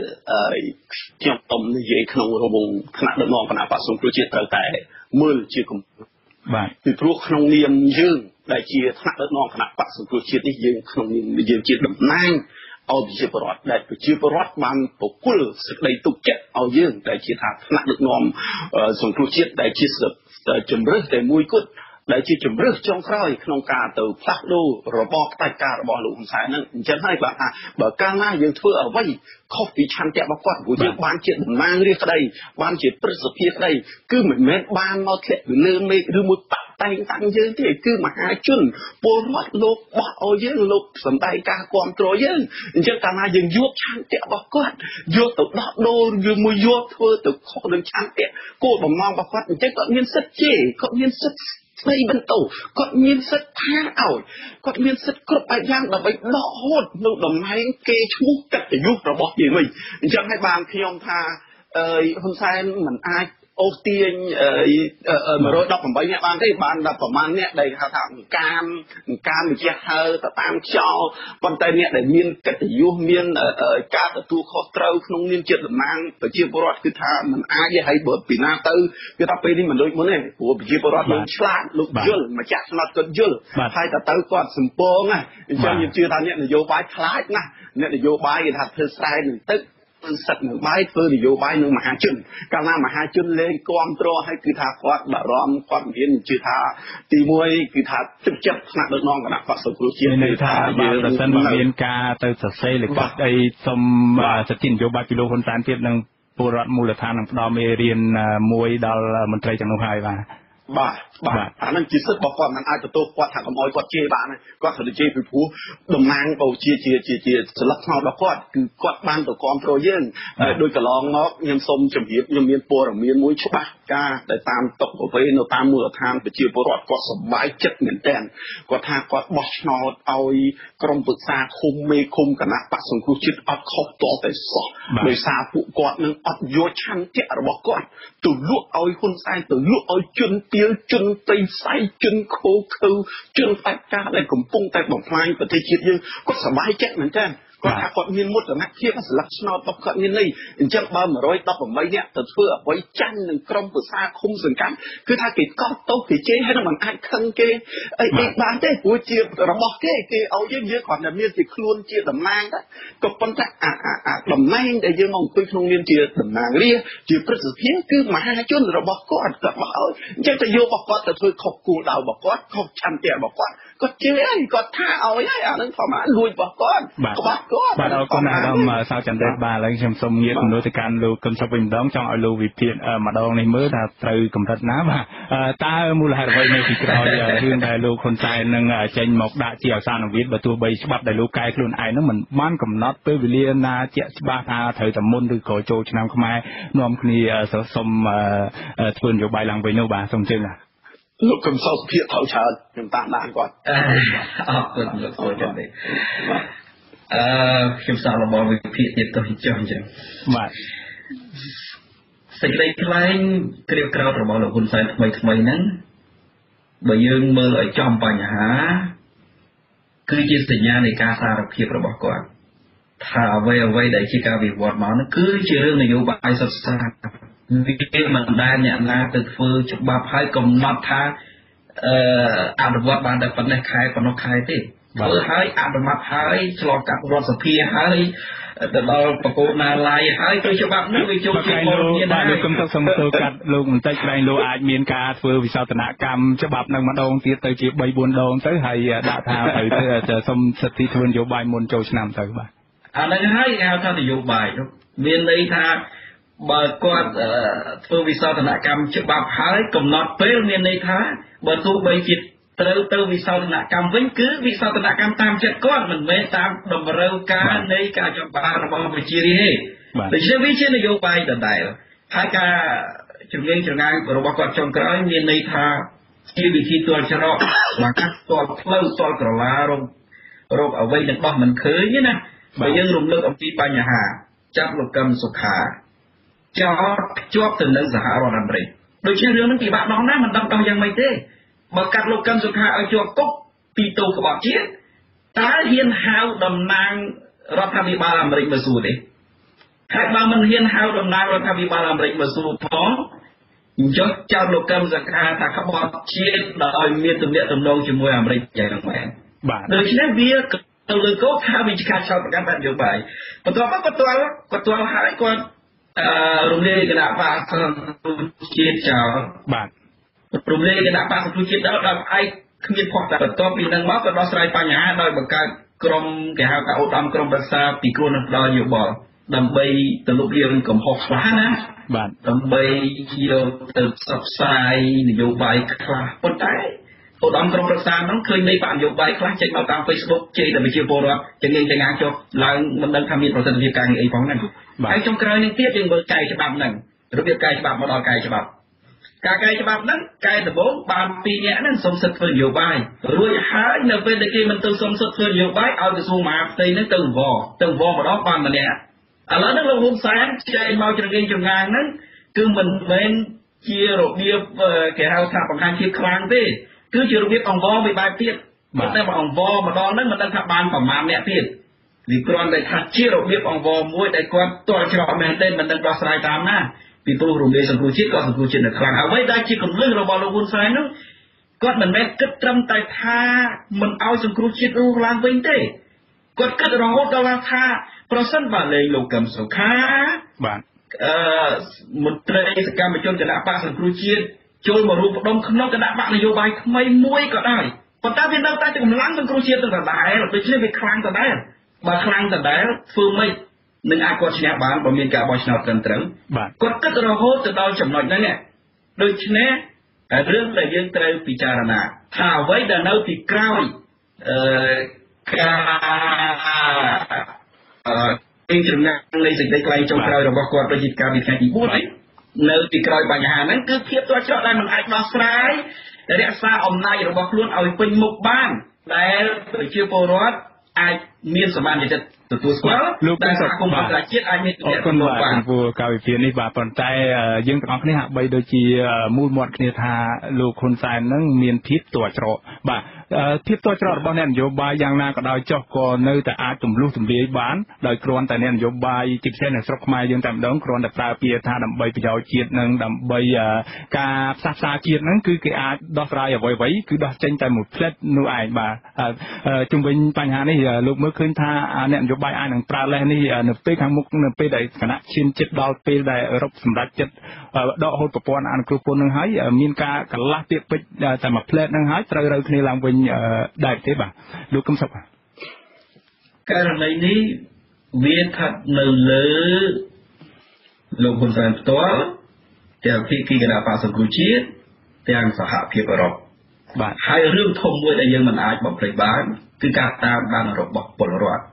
ខ្ញុំទុំនិយាយក្នុងរង្វង់ថ្នាក់ដឹកនាំគណៈបក្សសង្គ្រោះជាតិត្រូវតែមើលជាគំបាទពីព្រោះក្នុងនាមយើងដែលជាថ្នាក់ដឹកនាំគណៈបក្សសង្គ្រោះជាតិនេះយើងក្នុងនាមយើងជាតំណាងឲ្យប្រជាពលរដ្ឋដែលប្រជាពលរដ្ឋបានប្រគល់សេចក្តីទុកចិត្តឲ្យយើងដែលជាថាថ្នាក់ដឹកនាំសង្គ្រោះជាតិដែលជាជំរឿសតែមួយគត់ ដែលជាជំរឿសចុងក្រោយក្នុងការទៅផ្លាស់ប្ដូររបបផ្ដាច់ការរបស់លោកហ៊ុនសែនហ្នឹងអញ្ចឹងហើយបាទថាបើកាលណាយើងធ្វើអ្វីខុសពីឆន្ទៈរបស់គាត់ព្រោះយើងបានជាតំណាងរាស្ត្រក្តីបានជាព្រឹទ្ធសភាក្តីគឺមិនមែនបានមកធ្លាក់ពីលើមេឃឬមួយបាក់តែងតាំងយើងទេគឺមហាជនពលរដ្ឋលោកបោះឲ្យយើងលោកសំដែងការគ្រប់គ្រងយើងអញ្ចឹងកាលណាយើងយកឆន្ទៈរបស់គាត់យកទៅដោះដូរឬមួយយកធ្វើទៅខុសនឹងឆន្ទៈគោលបំណងរបស់គាត់អញ្ចឹងគាត់មានសិទ្ធិជេរគាត់មានសិទ្ធិ ស្ដីបន្ទោគាត់មានសិទ្ធិថាឲ្យគាត់មានសិទ្ធិគ្រប់បែបយ៉ាងដើម្បីដកហូតនៅតំណែងគេឈ្មោះកិត្តិយសរបស់យើងវិញអញ្ចឹងហើយបានខ្ញុំថាអឺហ៊ុនសែនមិនអាច អូសទាញ118នាក់បានទេបានតែប្រមាណអ្នកដែលហៅថាអង្គការអង្គការវិជាហើទៅតាមខ្យល់ប៉ុន្តែអ្នកដែលមានកិត្តិយសមានការទទួលខុសត្រូវក្នុងនាមជាតំណាងប្រជាពលរដ្ឋគឺថាมันអាចទេហើយបើពីណាទៅគឺថាពេលនេះមិនដូចមុនទេព្រោះប្រជាពលរដ្ឋលោកឆ្លាតលោកយល់ម្ចាស់ស្នត់គាត់យល់ហើយតែទៅគាត់សំពងហ្នឹងអញ្ចឹងខ្ញុំជឿថាអ្នកនយោបាយខ្លាចណាស់អ្នកនយោបាយគេថាធ្វើស្រែនឹងទឹក ធ្វើសិទ្ធិនឹងបាយធ្វើនយោបាយនឹងមហាជន កាលណាមហាជនលេងគ្រប់គ្រងឲ្យគឺថាគាត់បារម្ភគាត់មានជឿថាទី1គឺថាទឹកចិត្តថ្នាក់ដឹកនាំគណៈបក្សសង្គ្រោះជាតិគឺថាយើងប្រសិនបើមានការទៅសរសេរលិខិតអីសុំសិទ្ធិនយោបាយពីលោកហ៊ុនសែនទៀតនឹងពលរដ្ឋមូលដ្ឋាននឹងផ្ដល់មេរៀនមួយដល់មន្ត្រីទាំងនោះហើយបាទ បាទបាទអានឹងជាសិទ្ធិរបស់គាត់មិនអាចទទួលគាត់ថាកុំអោយគាត់ជេរបានគាត់ត្រូវជេរពីព្រោះតំណាងបូជាជាជាជាសិលឹកថ្នោតរបស់គាត់គឺគាត់បានទៅគ្រប់គ្រងយើងដោយកន្លងមកខ្ញុំសូមជម្រាបខ្ញុំមានព័ត៌មានមួយច្បាស់ ការដែលតាមតុកអ្វីនៅតាមមូលដ្ឋានប្រជាពលរដ្ឋគាត់សប្បាយចិត្តមែនទែនគាត់ថាគាត់បោះឆ្នោតឲ្យក្រុមប្រឹក្សាឃុំមេឃុំគណៈបកសង្គ្រោះជាតិអត់ខុសតតែសោះដោយសារពួកគាត់នឹងអត់យកឆន្ទៈរបស់គាត់ទៅលក់ឲ្យហ៊ុនសែនទៅលក់ឲ្យជនទាលជនត្រីស័យជនខូខើជនបាច់ការដែលកំពុងតែបំផ្លាញប្រទេសជាតិយើងគាត់សប្បាយចិត្តមែនទែន គាត់ថាគាត់មានមុតនភាពស្លឹកឆ្នោតរបស់គាត់មានន័យអញ្ចឹងបើ118នាក់ទៅធ្វើអ្វីចាញ់នឹងក្រុមប្រសាឃុំសង្កាត់គឺថាគេកោតទោសគេជេរហើយនឹងមិនអាចខឹងគេអីអីបានទេព្រោះជារបស់គេគេឲ្យយើងយើងគ្រាន់តែមានជាខ្លួនជាតំណាងតែក៏ប៉ុន្តែអាអាតំណែងដែលយើងមកអង្គុយក្នុងនាមជាតំណាងរាជាព្រឹទ្ធសភាគឺមហាជនរបស់គាត់គាត់មកឲ្យអញ្ចឹងទៅយករបស់គាត់ទៅធ្វើខុសគោលដៅរបស់គាត់ខុសឆន្ទៈរបស់គាត់ គាត់ជឿហើយគាត់ថាឲ្យហើយអានឹងធម្មតាលួចរបស់គាត់ក្បត់គាត់បាទអរគុណអាដាមសៅចន្ទរិតបាទឥឡូវខ្ញុំសូមងាកសំណួរទៅកាន់លោកកឹមសុខវិញម្ដងចង់ឲ្យលោកវិភាគម្ដងនេះមើលថាត្រូវកម្រិតណាបាទតើមូលហេតុអ្វីនៅពីក្រោយរឿងដែលលោកហ៊ុនសែននឹងចេញមកដាក់ជាអសានវិទ្យបើទោះបីច្បាប់ដែលលោកកែខ្លួនឯងនឹងមិនបានកំណត់ពេលវេលាណាជាក់ច្បាស់ថាត្រូវតែមុនឬក៏ចូលឆ្នាំខ្មែរនាំគ្នាសុំធ្វើនយោបាយឡើងវិញនោះបាទសូមជឿណា លោកកំសោសុភាត្រូវច្រើនខ្ញុំតាមដានគាត់អរគុណលោកសូចឹងទេអឺខ្ញុំសាកល្បងវិភាគទៀតទៅចុះអញ្ចឹងបាទសេចក្តីថ្លែងគ្រាវក្រោតរបស់លោកហ៊ុនសែនថ្មីថ្មីហ្នឹងបើយើងមើលឲ្យចំបញ្ហា គឺជាសញ្ញានៃការសារភាពរបស់គាត់ថាអ្វីអ្វីដែលជាការវិវត្តមកនោះគឺជារឿងនយោបាយសុទ្ធសាធ វាមិនដែលអ្នកណាទៅធ្វើច្បាប់ហើយកំណត់ថាអឺអនុវត្តបានតែប៉ុណ្ណេះខែប៉ុណ្ណោះខែទេធ្វើហើយអនុម័តហើយឆ្លងកាត់រដ្ឋសភាហើយទៅដល់ប្រកោតណាឡាយហើយទៅច្បាប់នោះវាចូលជាព័ត៌មានបាទលោកគំទឹកសំទោកាត់លោកបន្តិចក្រែងលោកអាចមានការធ្វើវិសោធនកម្មច្បាប់នឹងម្ដងទៀតទៅជា3 4ដងទៅហើយដាក់ថាត្រូវសុំសិទ្ធិធ្វើនយោបាយមុនចូលឆ្នាំទៅបាទអាហ្នឹងហើយគេហៅថានយោបាយមានន័យថា បើគាត់ធ្វើវិសោធនកម្មច្បាប់ហើយកំណត់ពេលមានន័យថាបើទោះបីជាត្រូវទៅវិសោធនកម្មវិញគឺវិសោធនកម្មតាមចិត្តគាត់មិនមែនតាមតម្រូវការនៃការចំបារបស់ប្រជារាស្ត្រទេដូច្នេះវាជានយោបាយដដែលហើយការជំនាញចងាយរបស់គាត់ចុងក្រោយមានន័យថាជាវិធីទាល់ច្រកមកកាត់ទាល់ផ្លូវទាល់ក្រឡារោគរោគអ្វីនឹងដោះមិនឃើញណាបើយើងរំលឹកអំពីបញ្ហាចាប់លោកកឹមសុខា ចោតជាប់ទៅនឹងសហរដ្ឋអាមេរិកដូច្នេះរឿងនេះពិបាកដល់ណាមិនដឹងដល់យ៉ាងម៉េចទេបើកាត់លោកកឹមសុខាឲ្យជាប់គុកពីទូក្បត់ជាតិតើហ៊ានហៅតំណាងរដ្ឋាភិបាលអាមេរិកមកសួរទេហើយបើមិនហ៊ានហៅតំណាងរដ្ឋាភិបាលអាមេរិកមកសួរផងអញ្ចឹងចោទលោកកឹមសុខាថាក្បត់ជាតិដោយមានទំនាក់ទំនងជាមួយអាមេរិកយ៉ាងម៉េចបាទដូច្នេះវាទៅលើកោថាវិជាការចោទប្រកាន់បែបនយោបាយបន្ទាប់មកគាត់ទាល់គាត់ទាល់ហើយគាត់ រំលាយគណៈបកសង្គ្រោះជាតិចោលបាទរំលាយគណៈបកសង្គ្រោះជាតិដល់ដល់ឯកគ្មានផុសតែបន្ទាប់ពីនឹងមកក៏ដោះស្រាយបញ្ហាដោយបង្កើតក្រុមគេហៅថាឧត្តមក្រុមប្រឹក្សាពីគ្រោះនឹងផ្ដល់យោបល់ដើម្បីទៅលុបលាងកំហុសខ្លះណាបាទដើម្បីយកទៅផ្សព្វផ្សាយនយោបាយខ្លះប៉ុន្តែ ឧត្តមក្រុមប្រឹក្សាហ្នឹងឃើញនៃបកនយោបាយខ្លះចេញមកតាម Facebook ជេរតែប្រជាពលរដ្ឋចង្អៀងចង្អាចុះឡើងមិនដឹងថាមានប្រសិទ្ធភាពការងារអីផងហ្នឹងហើយចុងក្រោយនេះទៀតយើងមើលកែច្បាប់ហ្នឹងរបៀបកែច្បាប់មកដល់កែច្បាប់ការកែច្បាប់ហ្នឹងកែដំបូងបានពីរនាក់ហ្នឹងសុំសិទ្ធិធ្វើនយោបាយរួចហើយនៅពេលដែលគេមិនទៅសុំសិទ្ធិធ្វើនយោបាយឲ្យក្រសួងមហាផ្ទៃហ្នឹងទៅវទៅវម្ដងបានម្នាក់ឥឡូវហ្នឹងលោកហ៊ុនសែនចែកមកច្រកេងចងាងហ្នឹងគឺមិនមែនជារបៀបគេហៅថាបង្ហាញភាពខ្លាំងទេ គឺជារបៀបអង្វរមួយបែបទៀតតែបើអង្វរម្ដងហ្នឹងមិនដឹងថាបានប្រមាណអ្នកទៀតវាគ្រាន់តែថាជារបៀបអង្វរមួយដែលគាត់ទាល់ច្រកមែនទេមិនដឹងដោះស្រាយតាមណាពីព្រោះរំលាយសង្គ្រោះជាតិក៏សង្គ្រោះជាតិនៅខ្លាំងអ្វីដែលជាកលឹះរបស់លោកហ៊ុនសែននោះគាត់មិនមែនគិតត្រឹមតែថាមិនឲ្យសង្គ្រោះជាតិរស់ឡើងវិញទេគាត់គិតរហូតដល់ថា ប្រសិនបើលេងលោកកឹមសុខាបាទអឺមន្ត្រីសកម្មជនគណៈបកសង្គ្រោះជាតិ ចូលមករួមផ្ដុំក្នុងគណៈបកនយោបាយថ្មីមួយក៏ដោយប៉ុន្តែវានៅតែកម្លាំងសង្គ្រោះជាតិទៅដដែលដូច្នេះវាខ្លាំងដដែលបើខ្លាំងដដែលធ្វើម៉េចនឹងអាចគាត់ឈ្នះបានបើមានការបោះឆ្នោតត្រឹមត្រូវគាត់គិតរហូតទៅដល់ចំណុចហ្នឹងដូច្នេះរឿងដែលយើងត្រូវពិចារណាថាអ្វីដែលនៅពីក្រោយអឺការអឺពេញចំណាក់នៃសេចក្តីថ្លែងចុងក្រោយរបស់គាត់ដូចជាការវិធានទី4ហ្នឹង នៅពីក្រោយបញ្ហាហ្នឹងគឺភាពទាស់ច្រកដែលមិនអាចដោះស្រាយរក្សាអំណាចរបស់ខ្លួនឲ្យពេញមុខបានដែលប្រជាពលរដ្ឋអាចមានសមានចិត្តទទួលស្គាល់លោកដែលសហគមន៍អន្តរជាតិអាចមានទំនាក់ទំនងបានចំពោះការវិភាគនេះបាទប៉ុន្តែយើងទាំងអស់គ្នាហាក់បីដូចជាមូលមាត់គ្នាថាលោកហ៊ុនសែននឹងមានភាពទាស់ច្រកបាទ ភាពតច្រករបស់អ្នកនយោបាយយ៉ាងណាក៏ដោយចុះក៏នៅតែអាចទម្លុះទម្លាយបានដោយគ្រាន់តែអ្នកនយោបាយជាពិសេសនៅស្រុកខ្មែរយើងតែម្ដងគ្រាន់តែប្រើពាក្យថាដើម្បីប្រយោជន៍ជាតិនិងដើម្បីការផ្សះផ្សាជាតិហ្នឹងគឺគេអាចដោះស្រាយអ្វីៗគឺដោះចេញតែមួយផ្លិតនោះឯងបាទជំវិញបញ្ហានេះលោកមើលឃើញថាអ្នកនយោបាយអាចនឹងប្រើលេសនេះនៅពេលខាងមុខនៅពេលដែលគណៈឈានចិត្តដល់ពេលដែលអឺរ៉ុបសម្រេចចិត្តដកហូតប្រព័ន្ធអនុគ្រោះពន្ធនឹងហើយមានការកន្លះពាក្យពេចន៍តែមួយផ្លែតនឹងហើយត្រូវរើគ្នាឡើងវិញដែរទេបាទលោកកឹមសុខករណីនេះវាស្ថិតនៅលើលោកហ៊ុនសែនផ្ទាល់ទាំងភាគីគណៈបក្សសង្គ្រោះជាតិទាំងសហភាពអឺរ៉ុបបាទហើយរឿងធំមួយដែលយើងមិនអាចបំភ្លេចបានគឺការតាមដានរបស់ពលរដ្ឋ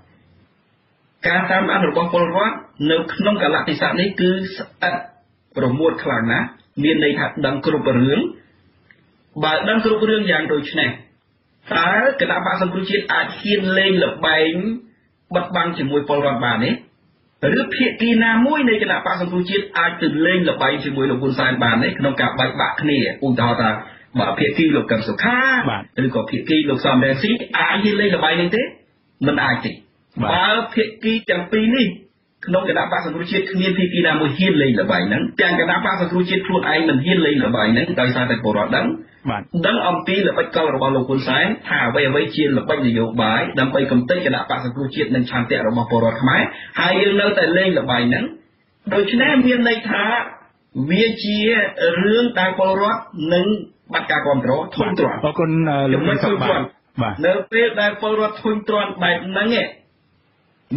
ការតាមដានរបស់ពលរដ្ឋនៅក្នុងកលៈទេសៈនេះគឺស្អិត ប្រមូលខ្លាំងណាស់មានន័យថាដឹងគ្រប់រឿងបើដឹងគ្រប់រឿងយ៉ាងដូចនេះតើគណៈបកសង្គ្រោះជាតិអាចហ៊ានលេងលបែងបិទបាំងជាមួយពលរដ្ឋបានទេឬភាគីណាមួយនៃគណៈបកសង្គ្រោះជាតិអាចទៅលេងលបែងជាមួយលោកហ៊ុនសែនបានទេក្នុងការបែកបាក់គ្នាឧទាហរណ៍ថាបើភាគីលោកកឹមសុខាឬក៏ភាគីលោកសំរងស៊ីអាចហ៊ានលេងលបែងនេះទេមិនអាចទេបើភាគីទាំងពីរនេះ ក្នុងគណៈបកសង្គ្រោះជាតិគ្មានភាគីណាមួយហ៊ានលេងលបែងហ្នឹងទាំងគណៈបកសង្គ្រោះជាតិខ្លួនឯងមិនហ៊ានលេងលបែងហ្នឹងដោយសារតែពលរដ្ឋដឹងបាទដឹងអំពីល្បិចកលរបស់លោកហ៊ុនសែនថាអ្វីអ្វីជាល្បិចនយោបាយដើម្បីកំទេចគណៈបកសង្គ្រោះជាតិនិងឆន្ទៈរបស់ពលរដ្ឋខ្មែរហើយយើងនៅតែលេងល្បែងហ្នឹងដូច្នេះមានន័យថាវាជារឿងដែលពលរដ្ឋនឹងបាត់ការគ្រប់គ្រងធុញទ្រាន់អរគុណលោកមិនសុខបាទនៅពេលដែលពលរដ្ឋធុញទ្រាន់បែបហ្នឹង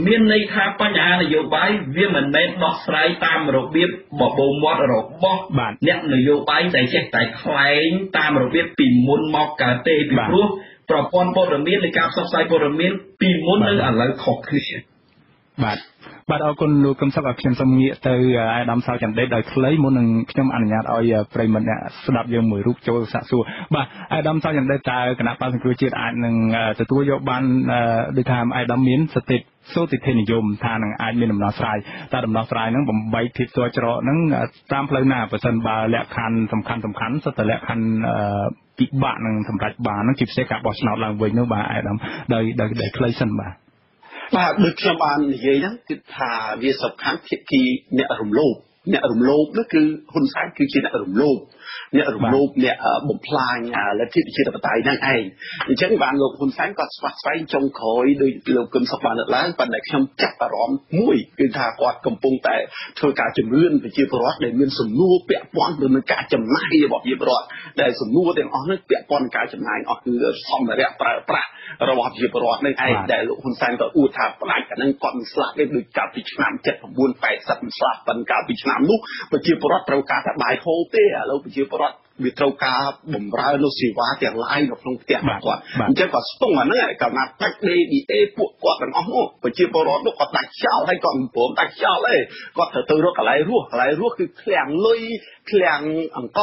មានន័យថាបញ្ហានយោបាយវាមិនមែនដោះស្រាយតាមរបៀបបបោមាត់របស់អ្នកនយោបាយដែលចេះតែខ្លែងតាមរបៀបពីមុនមកកើតទេពីព្រោះប្រព័ន្ធព័ត៌មាននៃការផ្សព្វផ្សាយព័ត៌មានពីមុននិងឥឡូវខុសគ្នាបាទ បាទអរគុណលោកកឹមសុខឲ្យខ្ញុំសូមងាកទៅអាដាមសៅចន្ទដេតដោយខ្លីមុននឹងខ្ញុំអនុញ្ញាតឲ្យប្រិមត្តអ្នកស្ដាប់យើងមួយរូបចូលសាកសួរបាទអាដាមសៅចន្ទដេតតើគណៈបក្សសង្គ្រោះជាតិអាចនឹងទទួលយកបានដូចថាអាដាមមានសតិសូតិធិនិយមថានឹងអាចមានដំណោះស្រាយតែដំណោះស្រាយហ្នឹងបំបីភាពស្ទច្រកហ្នឹងតាមផ្លូវណាបើសិនបើលក្ខខណ្ឌសំខាន់សំខាន់សុទ្ធតែលក្ខខណ្ឌពិបាកនឹងសម្រេចបានហ្នឹងជាពិសេសការបោះឆ្នោតឡើងវិញនោះបាទអាដាមដោយដោយខ្លីសិនបាទ បាទដូចខ្ញុំបាននិយាយហ្នឹងគឺថាវាសំខាន់ភាគីអ្នករំលោភអ្នករំលោភនោះគឺហ៊ុនសែនគឺជាអ្នករំលោភ អ្នករំលោភអ្នកបំផ្លាញលទ្ធិប្រជាធិបតេយ្យហ្នឹងឯងអញ្ចឹងបានលោកហ៊ុនសែនក៏ស្វាក់ស្វែងចុងក្រោយដោយលោកកឹមសុខបានលើកឡើងប៉ុន្តែខ្ញុំចាប់អារម្មណ៍មួយគឺថាគាត់កំពុងតែធ្វើការជំរឿនប្រជាពលរដ្ឋដែលមានសំណួរពាក់ព័ន្ធទៅនឹងការចំណាយរបស់ប្រជាពលរដ្ឋដែលសំណួរទាំងអស់នេះពាក់ព័ន្ធនឹងការចំណាយអស់គឺសម្ភារៈប្រើប្រាស់របស់ប្រជាពលរដ្ឋនឹងឯងដែលលោកហ៊ុនសែនក៏អួតថាផ្ដាច់អានឹងគាត់មិនស្លាប់ទេដូចកាលពីឆ្នាំ79 80មិនស្លាប់ប៉ុន្តែកាលពីឆ្នាំនោះប្រជាពលរដ្ឋត្រូវការតែបាយហូបទេឥឡូវប្រជាពលរដ្ឋ វាត្រូវការបំរើនូវសេវាទាំងឡាយនៅក្នុងផ្ទះរបស់គាត់អញ្ចឹងក៏ស្ទង់អាហ្នឹងកាលណាបាច់ DDA ពួកគាត់ទាំងអស់នោះប្រជាពលរដ្ឋនោះគាត់ដាច់ចោលហើយគាត់មិនព្រមដាច់ចោលទេគាត់ត្រូវទៅរកកន្លែងរស់កន្លែងរស់គឺឃ្លាំងលុយឃ្លាំងអង្គ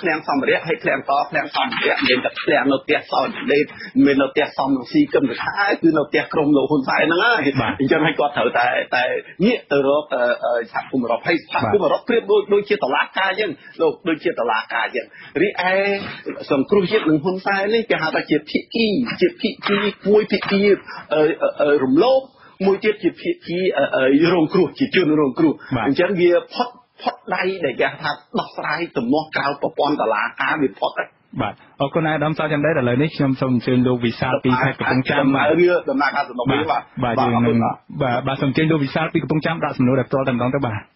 ឃ្លាំងសម្ភារៈហើយឃ្លាំងអង្គឃ្លាំងសម្ភារៈមានតែឃ្លាំងនៅផ្ទះសោតលេតមាននៅផ្ទះសំនឹងស៊ីគឹមទៅខែគឺនៅផ្ទះក្រុមលោកហ៊ុនសែនហ្នឹងហើយអញ្ចឹងហើយគាត់ត្រូវតែតែងាកទៅរកសហគមន៍អឺរ៉ុបហើយសហគមន៍អឺរ៉ុបប្រៀបដូចដូចជាតឡាការអញ្ចឹងលោកដូចជាតឡាការអញ្ចឹងរីឯសង្គ្រោះជាតិនឹងហ៊ុនសែននេះគេហៅថាជាភិក្ខីជាភិក្ខីមួយភិក្ខីរំលោភមួយទៀតជាភាគីរងគ្រោះជាជនរងគ្រោះអញ្ចឹងវាផុតផុតដៃដែលគេថាដោះស្រាយទំនាស់ក្រៅប្រព័ន្ធតឡាការវាផុតបាទអរគុណអាដាមសាចាំដែរឥឡូវនេះខ្ញុំសូមអញ្ជើញលោកវិសាលពីខេត្តកំពង់ចាមបាទវាដំណើរការសំណុំវិញបាទបាទយើងនឹងបាទបាទសូមអញ្ជើញលោកវិសាលពីកំពង់ចាមដាក់សំណួរដល់ផ្ទាល់តែម្ដងទៅបាទ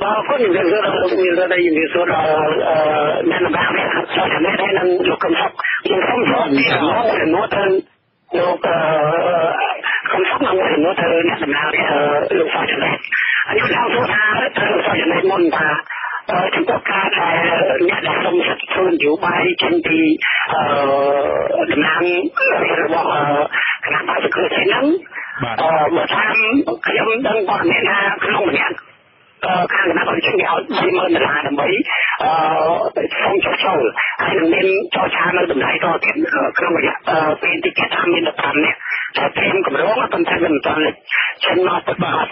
បាទអរគុណជំរាបសួរដល់លោកមានរដ្ឋជំរាបសួរដល់អ្នកនំបាក់ចូលចំណេះដែរនឹងលោកកំសុកខ្ញុំសូមសួរពីសំណួរសំណួរទៅលោកកំសុកនឹងសំណួរទៅអ្នកដំណើរលោកសោះចំណេះខ្ញុំចង់សួរថាទៅសោះចំណេះមុនថាចំពោះការដែលអ្នកដែលសុំសិទ្ធិធ្វើនយោបាយចេញពីតំណាងរបស់គណៈបក្សគ្រឹះហ្នឹងបាទបើតាមខ្ញុំដឹងព័ត៌មានថាក្នុងម្នាក់ ខាងគណៈបព្វជិគេឲ្យ20000ដុល្លារដើម្បីអឺសុំចុះចូលហើយនឹងមានចរចានៅតម្លៃតទៀតក្នុងរយៈពេលតិចតាមមាន15នាក់តែព្រមកម្រងប៉ុន្តែមិនទាន់ចេញមកបាទ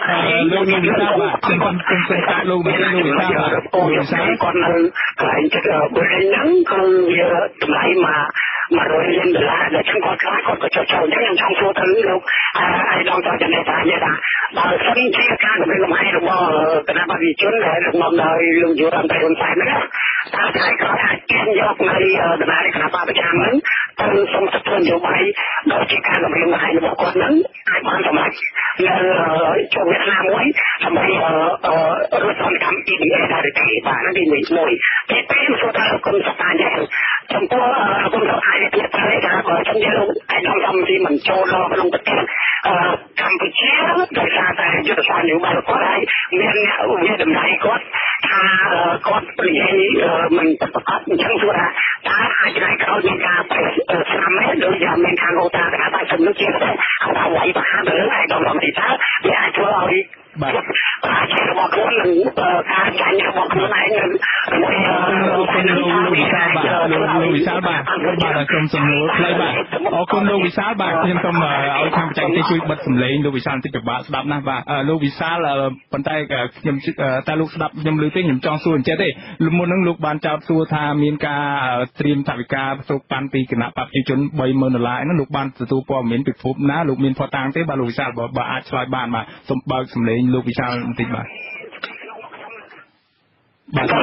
លោកលោកវិសាបាទខ្ញុំខ្ញុំខ្ញុំកាត់លោកវិសាលោកវិសាបាទលោកវិសាគាត់នៅកន្លែងចិត្តបុរីហ្នឹងគឺវាតម្លៃមក 100លានដុល្លារដែលខ្ញុំគាត់ខ្លាចគាត់ក៏ចុះចូលអញ្ចឹងខ្ញុំចង់សួរទៅលោកអាយដងតចំណេះថានិយាយថាបើសិនជាការកម្រិតលំហែរបស់គណៈបព្វជិជនដែលដឹកនាំដោយលោកយុរដ្ឋមន្ត្រីហ៊ុនសែនហ្នឹងតើថ្ងៃក្រោយអាចចេញយកនៃដំណើរគណៈបព្វប្រចាំហ្នឹងទៅសុំសិទ្ធិនយោបាយដោយជាការកម្រិតលំហែរបស់គាត់ហ្នឹងអាចបានសម្រេចនៅជោគវាសនាមួយដើម្បីរត់សំកម្ម EBA ដែរទេបាទនេះទី1ទី2សួរថាគុំសតាយ៉ាងចំពោះគុំសតានេះទៀតថាបើខ្ញុំយកឯកឧត្តមទីមិនចូលដល់ក្នុងប្រទេសកម្ពុជាដោយសារតែយុទ្ធសាស្ត្រនយោបាយគាត់ហើយមានអ្នកវាតម្លៃគាត់ថាគាត់ព្រាយមិនប្រកបអញ្ចឹងសួរថាតើអាចថ្ងៃក្រោយមានការប្រស្នាមទេដូចយ៉ាងមានខាងអូតាកថាតែជំនុំជាគាត់ថាវាយបហាទៅលើឯកឧត្តមទីតើវាអាចធ្វើឲ្យ បាទអាចរបស់ខ្លួននឹងការចាញ់របស់ខ្លួនឯងនឹងមួយលោកគុណលោកវិសាលបាទលោកវិសាលបាទបាទខ្ញុំសំណួរខ្លីបាទអរគុណលោកវិសាលបាទខ្ញុំសូមឲ្យខាងបច្ចេកទេសជួយបិទសំឡេងលោកវិសាលបន្តិចពិបាកស្ដាប់ណាស់បាទលោកវិសាលប៉ុន្តែខ្ញុំតែលោកស្ដាប់ខ្ញុំលើទេខ្ញុំចង់សួរអញ្ចឹងទេមុននឹងលោកបានចោទសួរថាមានការត្រៀមថវិកាសូកប៉ាន់ពីគណៈបព្វជិជន30000ដុល្លារហ្នឹងលោកបានទទួលព័ត៌មានពីភពណាលោកមានផតតាំងទេបាទលោកវិសាលបើអាចឆ្លើយបានបាទសូមបើកសំឡេងលោកវិសាលបន្តិចបាទបាទខ្ញុំ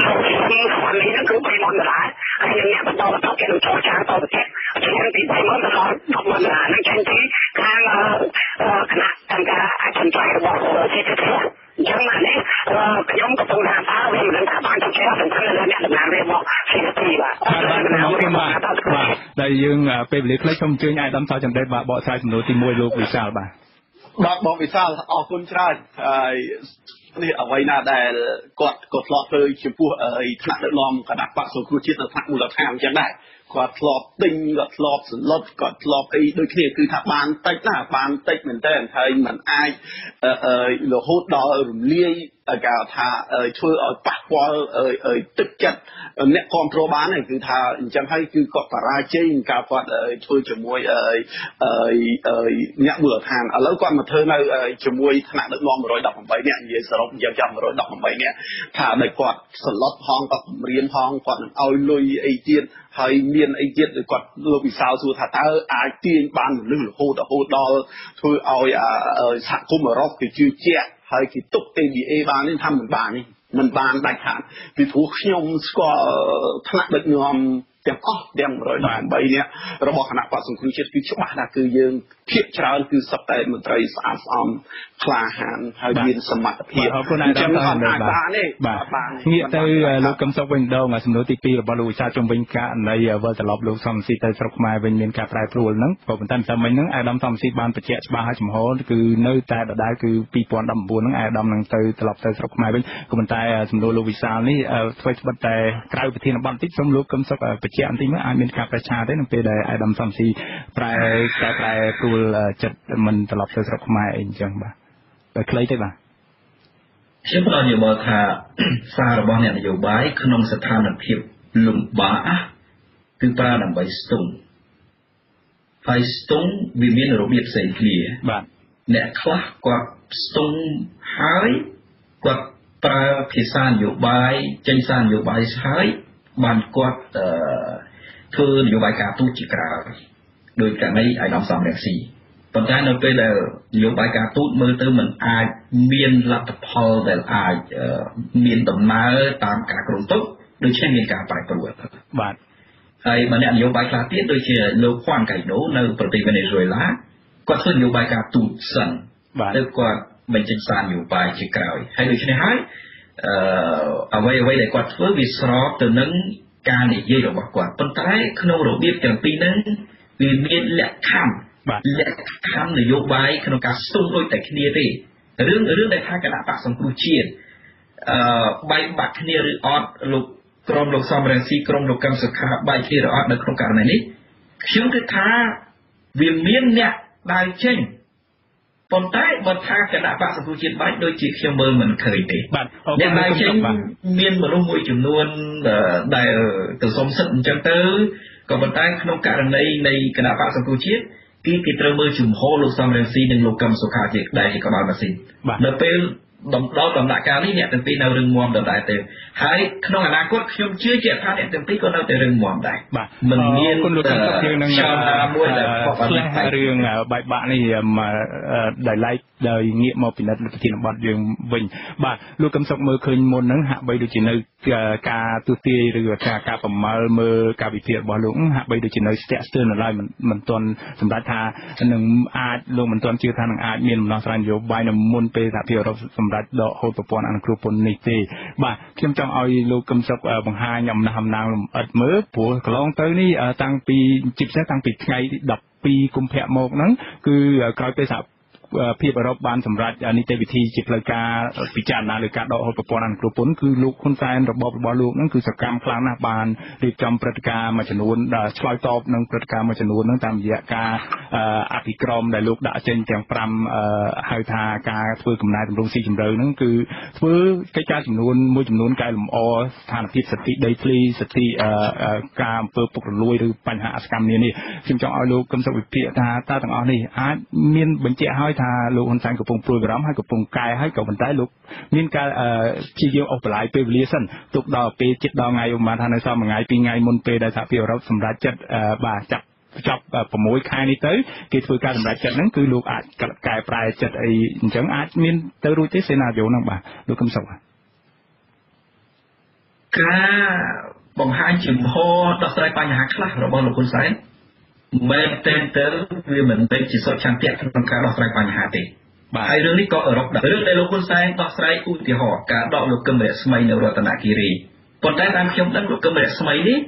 នេះគឺ30000ដុល្លារហើយអ្នកបន្តបន្តគេនឹងចូលចាតទៅទៀតជាងពី30000ដុល្លារ100000ដុល្លារនឹងចេញពីខាងគណៈកម្មការអចិន្ត្រៃយ៍របស់សេដ្ឋកិច្ចអញ្ចឹងមកនេះខ្ញុំកំពុងថាតើវាមិនដឹងថាបានទៅជាសំខាន់នៅអ្នកដំណើររបស់សេដ្ឋកិច្ចបាទបាទបាទអរគុណបាទបាទដែលយើងពេលវេលាខ្លីសូមអញ្ជើញអាយដាមសោចន្ទិតបាទបកស្រាយសំណួរទី1លោកវិសាលបាទ បាទបងវិសាលអរគុណច្រើនហើយនេះអ្វីណាដែលគាត់ក៏ធ្លាប់ធ្វើចំពោះថ្នាក់ដឹកនាំគណៈបកសង្គ្រោះជាតិនៅថ្នាក់មូលដ្ឋានអញ្ចឹងដែរ គាត់ធ្លាប់ទិញគាត់ធ្លាប់សន្លត់គាត់ធ្លាប់អីដូចគ្នាគឺថាបានតិចណាបានតិចមែនតើហើយมันអាចរហូតដល់រំលាយគេថាធ្វើឲ្យប៉ះពាល់ទឹកចិត្តអ្នកគ្រប់គ្រងបានគឺថាអញ្ចឹងហើយគឺគាត់បរាជ័យការគាត់ធ្វើជាមួយអ្នកមូលដ្ឋានឥឡូវគាត់មកធ្វើនៅជាមួយថ្នាក់ដឹកនាំ118នាក់និយាយសរុបនិយាយចាំ118នាក់ថាដែលគាត់សន្លត់ផងគាត់គម្រាមផងគាត់នឹងឲ្យលុយអីទៀត ហើយមានអីទៀតគាត់លោកវិសាលសួរថាតើអាចទាញបានមនុស្សរហូតរហូតដល់ធ្វើឲ្យសហគមន៍អឺរ៉ុបគេជឿជាក់ហើយគេទុក ABA បាននេះថាមិនបាននេះមិនបានដាច់ខាតពីព្រោះខ្ញុំស្គាល់ថ្នាក់ដឹកនាំ ទាំងអស់ទាំង118នាក់របស់គណៈបកសង្គ្រោះជាតិគឺច្បាស់ថាគឺយើងភាកច្រើនគឺសពតែមន្ត្រីស្អាតស្អំក្លាហានហើយមានសមត្ថភាពអរគុណអាយដាមបានបានទេបាទងាកទៅលោកកឹមសុខវិញម្ដងសំណួរទី2របស់លោកវិសាជំវិញករណីវិលត្រឡប់លោកសំស៊ីទៅស្រុកខ្មែរវិញមានការប្រែប្រួលហ្នឹងក៏ប៉ុន្តែតែមិញហ្នឹងអាយដាមសំស៊ីបានបញ្ជាក់ច្បាស់ហើយចំហគឺនៅតែដដែលគឺ2019ហ្នឹងអាយដាមនឹងទៅត្រឡប់ទៅស្រុកខ្មែរវិញក៏ប៉ុន្តែសំណួរលោកវិសាលនេះធ្វើស្បិតតែក្រៅប្រធានបទបន្តិចសូមលោកកឹមសុខបញ្ជាក់បន្តិចមើលអាចមានការប្រឆាទេនៅពេលដែលអាយដាមសំស៊ីប្រែតែប្រែប្រួលចិត្តមិនត្រឡប់ទៅស្រុកខ្មែរអីអញ្ចឹងបាទតែខ្លីទេបាទខ្ញុំផ្ដល់យោបល់ថាសាររបស់អ្នកនយោបាយក្នុងស្ថានភាពលំបាកគឺប្រើដើម្បីស្ទង់ហើយស្ទង់វាមានរបៀបផ្សេងគ្នាបាទអ្នកខ្លះគាត់ស្ទង់ហើយគាត់ប្រើភាសានយោបាយចេញសារនយោបាយហើយ បានគាត់ធ្វើនយោបាយការទូតជាក្រោយដោយករណីអាយដាមសំរងស៊ីប៉ុន្តែនៅពេលដែលនយោបាយការទូតមើលទៅมันអាចមានលទ្ធផលដែលអាចមានដំណើរតាមការគ្រោងទុកដូច្នេះមានការប្រែប្រួលបាទហើយបើអ្នកនយោបាយខ្លះទៀតដូចជាលោកខ្វាន់កៃដូនៅប្រទេសវេណេស៊ុយឡាគាត់ធ្វើនយោបាយការទូតសិនបាទទៅគាត់បញ្ចេញសារនយោបាយជាក្រោយហើយដូច្នេះហើយ អឺអ្វីអ្វីដែលគាត់ធ្វើវាស្របទៅនឹងការនិយាយរបស់គាត់ប៉ុន្តែក្នុងរបៀបទាំងពីរហ្នឹងវាមានលក្ខខណ្ឌលក្ខខណ្ឌនយោបាយក្នុងការស្ទង់ដូចតែគ្នាទេរឿងរឿងដែលថាគណៈបកសង្គ្រោះជាតិអឺបែកបាក់គ្នាឬអត់លោកក្រុមលោកសំរងស៊ីក្រុមលោកកឹមសុខាបែកគ្នាឬអត់នៅក្នុងករណីនេះខ្ញុំគិតថាវាមានអ្នកដើរចេញ ប៉ុន្តែបើថាគណៈបកសង្គ្រោះជាតិបែកដូចជាខ្ញុំមើលមិនឃើញទេបាទអ្នកដើរចេញមានមនុស្សមួយចំនួនដែលទៅសុំសិទ្ធិអញ្ចឹងទៅក៏ប៉ុន្តែក្នុងករណីនៃគណៈបកសង្គ្រោះជាតិគឺគេត្រូវមើលជំហរលោកសំរងស៊ីនិងលោកកឹមសុខាជាដែរក៏បានម៉ាស៊ីននៅពេល ដំដល់ដំណាក់កាលនេះអ្នកទាំងពីរនៅរឹងមាំដដែលទេហើយក្នុងអនាគតខ្ញុំជឿជាក់ថាអ្នកទាំងពីរក៏នៅតែរឹងមាំដែរបាទមិនមានគុណលោកសំយើងនឹងមួយដែលរឿងបែកបាក់នេះដែលឡែកដោយងាកមកពិនិត្យប្រធានបទយើងវិញបាទលោកកឹមសុខមើលឃើញមុនហ្នឹងហាក់បីដូចជានៅ ការទស្សទាយឬការការប្រមាលមើលការវិភាគរបស់លោកហាក់បីដូចជានៅស្ទាក់ស្ទើរនៅឡើយមិនមិនទាន់សម្រាប់ថានឹងអាចលោកមិនទាន់ជឿថានឹងអាចមានដំណោះស្រាយនយោបាយនៅមុនពេលសហភាពអឺរ៉ុបសម្រាប់ដកហូតប្រព័ន្ធអនុគ្រោះពន្ធនេះទេបាទខ្ញុំចង់ឲ្យលោកកឹមសុខបង្ហាញអំណះអំណាងលម្អិតមើលព្រោះកន្លងទៅនេះតាំងពីជាពិសេសតាំងពីថ្ងៃ12កុម្ភៈមកហ្នឹងគឺក្រោយពេលសហ ភាពអឺរ៉ុបបានសម្រេចនីតិវិធីជាផ្លូវការពិចារណាលើការដកហូតប្រព័ន្ធអនុគ្រោះពន្ធគឺលោកហ៊ុនសែនរបបរបស់លោកហ្នឹងគឺសកម្មខ្លាំងណាស់បានរៀបចំព្រឹត្តិការណ៍មួយចំនួនឆ្លើយតបនឹងព្រឹត្តិការណ៍មួយចំនួនហ្នឹងតាមរយៈការអភិក្រមដែលលោកដាក់ចេញទាំង5ហៅថាការធ្វើកំណែតម្រង់ស៊ីជម្រៅហ្នឹងគឺធ្វើកិច្ចការចំនួនមួយចំនួនកែលម្អស្ថានភាពសិទ្ធិដីធ្លីសិទ្ធិការអំពើពុករលួយឬបញ្ហាអសកម្មនានាខ្ញុំចង់ឲ្យលោកកឹមសុខវិភាគថាតើទាំងអស់នេះអាចមានបញ្ជាក់ឲ្យថាលោកហ៊ុនសែនកំពុងព្រួយបារម្ភហើយកំពុងកែហើយក៏ប៉ុន្តែលោកមានការព្យាយាមអូសបន្លាយពេលវេលាសិនទុកដល់ពេលជិតដល់ថ្ងៃប្រហែលថានៅសល់មួយថ្ងៃពីរថ្ងៃមុនពេលដែលសហភាពអឺរ៉ុបសម្រាប់ចិត្តបាទចាប់ចប់6ខែនេះទៅគេធ្វើការសម្រេចចិត្តហ្នឹងគឺលោកអាចកែប្រែចិត្តអីអញ្ចឹងអាចមានទៅរួចទេសេណារីយ៉ូហ្នឹងបាទលោកកឹមសុខការបង្ហាញជំហរដោះស្រាយបញ្ហាខ្លះរបស់លោកហ៊ុនសែន មែនតែនទៅវាមិនពេញជាសុខឆន្ទៈក្នុងការដោះស្រាយបញ្ហាទេបាទហើយរឿងនេះក៏អឺរ៉ុបដែររឿងដែលលោកហ៊ុនសែនដោះស្រាយឧទាហរណ៍ការដកលោកកឹមរស្មីនៅរតនគិរីប៉ុន្តែតាមខ្ញុំដឹងលោកកឹមរស្មីនេះ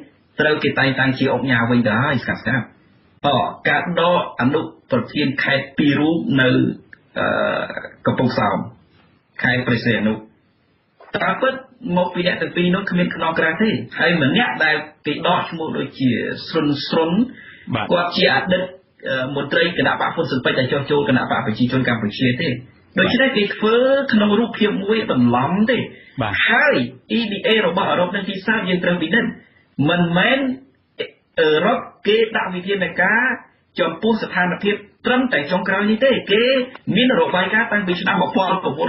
ត្រូវគេតែងតាំងជាអង្គញាវិញទៅហើយស្កាប់ស្កាប់អការដកអនុប្រធានខេត្តពីររូបនៅអឺកំពង់សោមខេត្តព្រះសីហនុតាមពិតមកពីអ្នកទាំងពីរនោះគ្មានខ្នងក្រាស់ទេហើយម្នាក់ដែលគេដកឈ្មោះដូចជាស្រុនស្រុន គាត់ជាអតីតមន្ត្រីគណៈបកហ៊ុនស៊ិនពេជ្រដែលចោះចូលគណៈបកប្រជាជនកម្ពុជាទេដូច្នេះគេធ្វើក្នុងរូបភាពមួយបន្លំទេហើយ EBA របស់អឺរ៉ុបនិងទីផ្សារយើងត្រូវពិនិត្យមិនមែនអឺរ៉ុបគេដាក់វិធានការចំពោះស្ថានភាពត្រឹមតែចុងក្រោយនេះទេគេមានរបាយការណ៍តាំងពីឆ្នាំ1993មកម្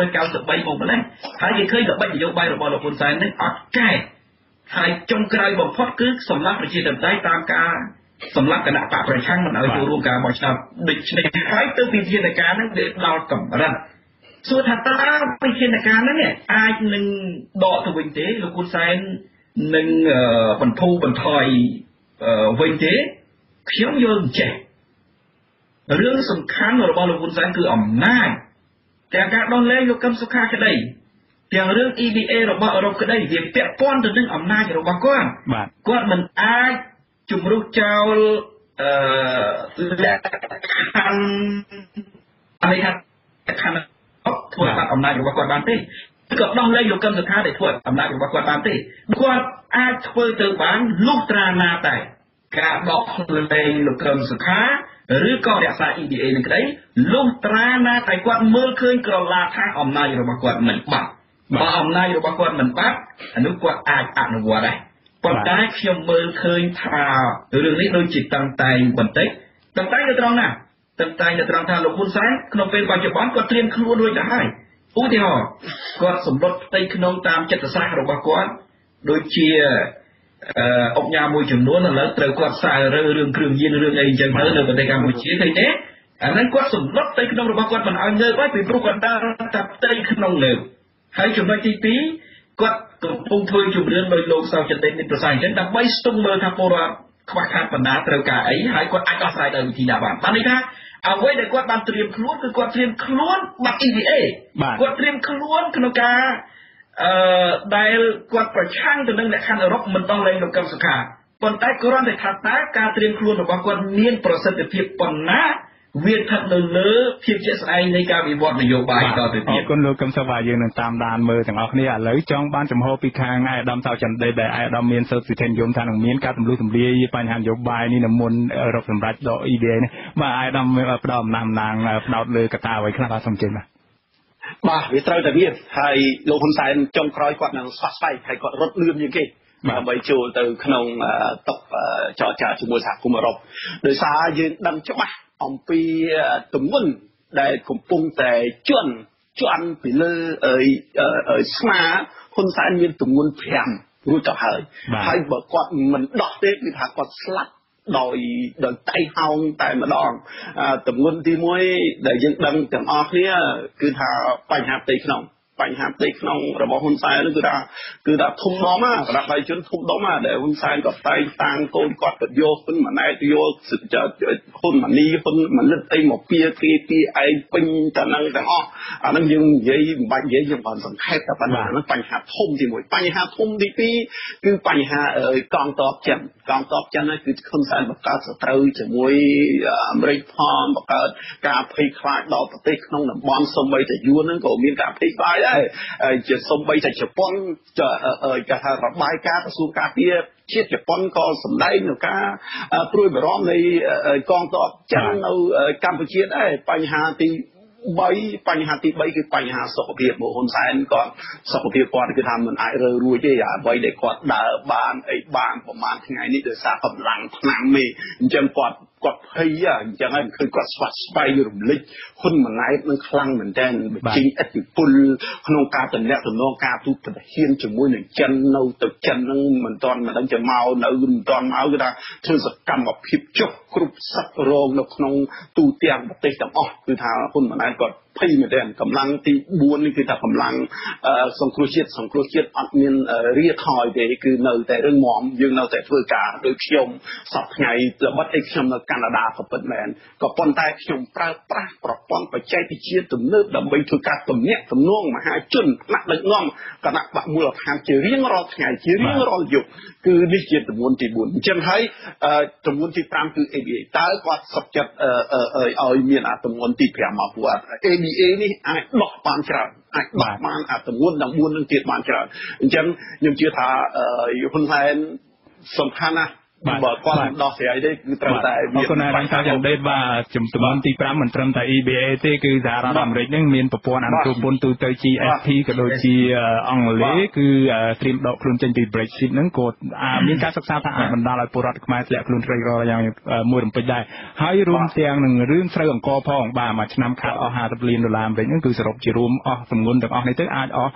លេះហើយគេឃើញល្បិចនយោបាយរបស់លោកហ៊ុនសែននេះអត់កែហើយចុងក្រោយបំផុតគឺសម្រាប់ប្រជាធិបតេយ្យតាមការ សម្រាប់គណៈបកប្រឆាំងមិនឲ្យចូលរួមការបោះឆ្នោតដូច្នេះហើយទៅវិធានការហ្នឹងវាដល់កម្រិតសួរថាតើវិធានការហ្នឹងអាចនឹងដកទៅវិញទេលោកគូសែននឹងបន្ធូរបន្ថយវិញទេខ្ញុំយល់អញ្ចេះរឿងសំខាន់របស់លោកហ៊ុនសែនគឺអំណាចទាំងការដោះលែងលោកកឹមសុខាក្តីទាំងរឿង EBA របស់អឺរ៉ុបក្តីវាពាក់ព័ន្ធទៅនឹងអំណាចរបស់គាត់បាទគាត់មិនអាច ជំរុះចោលអឺលក្ខខណ្ឌអមេរិកខណ្ឌធ្វើបាត់អំណាចរបស់គាត់បានទេក៏ដោះលែងលោកកឹមសុខាដែលធ្វើអំណាចរបស់គាត់បានទេគាត់អាចធ្វើទៅបានលុះត្រាណាតែការដោះលែងលោកកឹមសុខាឬក៏រក្សា EDA នឹងក្តីលុះត្រាណាតែគាត់មើលឃើញក្រឡាថាអំណាចរបស់គាត់មិនបាត់បើអំណាចរបស់គាត់មិនបាត់អានោះគាត់អាចអនុវត្តដែរ ប៉ុន្តែខ្ញុំមើលឃើញថារឿងនេះដូចជាតឹងតែងបន្តិចតឹងតែងនៅត្រង់ណាតឹងតែងនៅត្រង់ថាលោកហ៊ុនសែនក្នុងពេលបច្ចុប្បន្នគាត់ត្រៀមខ្លួនរួចទៅហើយឧទាហរណ៍គាត់សម្លុតផ្ទៃក្នុងតាមចិត្តសាស្ត្ររបស់គាត់ដូចជាអុកញ៉ាមួយចំនួនឥឡូវត្រូវគាត់សើរើរឿងគ្រឿងញៀនរឿងអីអញ្ចឹងទៅនៅប្រទេសកម្ពុជាឃើញទេអាហ្នឹងគាត់សម្លុតផ្ទៃក្នុងរបស់គាត់មិនឲ្យងើបហើយពីព្រោះគាត់ដើរតែផ្ទៃក្នុងងើបហើយចំណុចទី2គាត់ កំពុងធ្វើជំរឿនដោយលោកសៅចិនដេកនេះប្រសាអញ្ចឹងដើម្បីស្ទង់មើលថាពលរដ្ឋខ្វះខាតបណ្ដាត្រូវការអីហើយគាត់អាចដោះស្រាយដោយវិធីណាបានបានន័យថាអ្វីដែលគាត់បានត្រៀមខ្លួនគឺគាត់ត្រៀមខ្លួនបាត់ EVA គាត់ត្រៀមខ្លួនក្នុងការអឺដែលគាត់ប្រឆាំងទៅនឹងលក្ខខណ្ឌអឺរ៉ុបមិនដោះលែងលោកកឹមសុខាប៉ុន្តែគ្រាន់តែថាតើការត្រៀមខ្លួនរបស់គាត់មានប្រសិទ្ធភាពប៉ុណ្ណា វាស្ថិតនៅលើភាពជាក់ស្ដែងនៃការវិវត្តនយោបាយតទៅទៀតអរគុណលោកកឹមសុខាយើងនឹងតាមដានមើលទាំងអស់គ្នាឥឡូវចង់បានចំហពីខាងអាយដាមសៅចន្ទដេដែលអាយដាមមានសិទ្ធិសិទ្ធិនិយមថានឹងមានការទម្លុះទម្លាយបញ្ហានយោបាយនេះនៅមុនរកសម្រាប់ដក EBA នេះបាទអាយដាមផ្ដោតអំណាចអំណាងផ្ដោតលើកត្តាអ្វីខ្លះបាទសូមជឿបាទបាទវាត្រូវតែមានហើយលោកហ៊ុនសែនចុងក្រោយគាត់នឹងស្វាស្វែងហើយគាត់រត់លឿនជាងគេដើម្បីចូលទៅក្នុងតុចរចាជាមួយសហគមន៍អឺរ៉ុបដោយសារយើងដឹងច្បាស់ អំពីទម្ងន់ដែលកំពុងតែជន់ជន់ពីលើស្មាហ៊ុនសែនមានទម្ងន់5រួចទៅហើយហើយបើគាត់មិនដោះទេគឺថាគាត់ស្លាប់ដោយដោយតៃហោងតែម្ដងទម្ងន់ទី1ដែលយើងដឹងទាំងអស់គ្នាគឺថាបញ្ហាផ្ទៃក្នុង បញ្ហាផ្ទៃក្នុងរបស់ហ៊ុនសែនគឺថាគឺថាធំដុំណាគណៈប្រជាជនធំដុំណាដែលហ៊ុនសែនក៏តែងតាំងកូនគាត់ទៅយកហ៊ុនម៉ាណែតយកហ៊ុនម៉ានីហ៊ុនម៉ាណិតអីមកពៀគេពីឯងពេញតែនឹងទាំងអស់អានឹងយើងនិយាយមិនបាច់និយាយយើងបានសង្ខេបតែប៉ុណ្ណាហ្នឹងបញ្ហាធំទី1បញ្ហាធំទី2គឺបញ្ហាកងតបចិនកងតបចិនគឺហ៊ុនសែនបង្កើតសត្រូវជាមួយអាមេរិកផងបង្កើតការភ័យខ្លាចដល់ប្រទេសក្នុងតំបន់សូម្បីតែយួនហ្នឹងក៏មានការភ័យខ្លាចដែរជាសំបីតែជប៉ុនគេថារបាយការណ៍ក្រសួងការពារជាតិជប៉ុនក៏សម្ដែងនៅការព្រួយបារម្ភនៃកងទ័ពចិននៅកម្ពុជាដែរបញ្ហាទី3បញ្ហាទី3គឺបញ្ហាសុខភាពរបស់ហ៊ុនសែនគាត់សុខភាពគាត់គឺថាមិនអាចរើរួចទេអ្វីដែលគាត់ដើរបានអីបានប្រហែលថ្ងៃនេះដោយសារកម្លាំងឆ្នាំទេអញ្ចឹងគាត់គាត់ភ័យអញ្ចឹងហើយឃើញគាត់ស្វាត់ស្វែងរំលេចហ៊ុនម៉ាណែតនឹងខ្លាំងមែនទែនបញ្ចេញឥទ្ធិពលក្នុងការតំណាក់តំណងការទូតប្រធានជាមួយនឹងចិននៅទៅចិននឹងមិនទាន់មិនដឹងจะមកនៅមិនទាន់មកគឺថាធ្វើសកម្មភាពចុះគ្រប់សឹករងនៅក្នុងទូទាំងប្រទេសទាំងអស់គឺថាហ៊ុនម៉ាណែតគាត់ ភ័យមែនទែនកម្លាំងទី4នេះគឺថាកម្លាំងសង្គ្រោះជាតិសង្គ្រោះជាតិអត់មានរាថយទេគឺនៅតែរឹងមាំយើងនៅតែធ្វើការដោយខ្ញុំសពថ្ងៃល្បិតអីខ្ញុំនៅកាណាដាក៏ពិតមែនក៏ប៉ុន្តែខ្ញុំប្រើប្រាស់ប្រព័ន្ធបច្ចេកវិទ្យាទំនើបដើម្បីធ្វើការទំនាក់ទំនងមហាជនថ្នាក់ដឹកនាំគណៈបកមូលដ្ឋានជារៀងរាល់ថ្ងៃជារៀងរាល់យប់គឺនេះជាទម្ងន់ទី4អញ្ចឹងហើយទម្ងន់ទី5គឺ ABA តើគាត់សុខចិត្តឲ្យមានអាទម្ងន់ទី5មកពួក ABA នេះអាចដោះបានច្រើនអាចដោះបានអាទម្ងន់ទាំង4នឹងទៀតបានច្រើនអញ្ចឹងខ្ញុំជឿថាហ៊ុនសែនសំខាន់ណាស់ បើគាត់មិនដោះស្រាយទេគឺត្រូវតែអរគុណអាយដល់យ៉ាងដេតបាទចំនួនទី5មិនត្រឹមតែ EBA ទេគឺសហរដ្ឋអាមេរិកនឹងមានប្រព័ន្ធអនុពន្ធទូទៅ GSP ក៏ដូចជាអង់គ្លេសគឺត្រៀមដកខ្លួនចេញពី Brexit ហ្នឹងក៏មានការសិក្សាថាអាចបណ្ដាលឲ្យពលរដ្ឋខ្មែរធ្លាក់ខ្លួនក្រីក្រយ៉ាងមួយរំពេចដែរហើយរួមទាំងនឹងរឿងស្រូវអង្គរផងបាទមួយឆ្នាំខាត់អស់50លានដុល្លារអាមេរិកហ្នឹងគឺសរុបជារួមអស់ទម្ងន់ទាំងអស់នេះទៅអាចអស់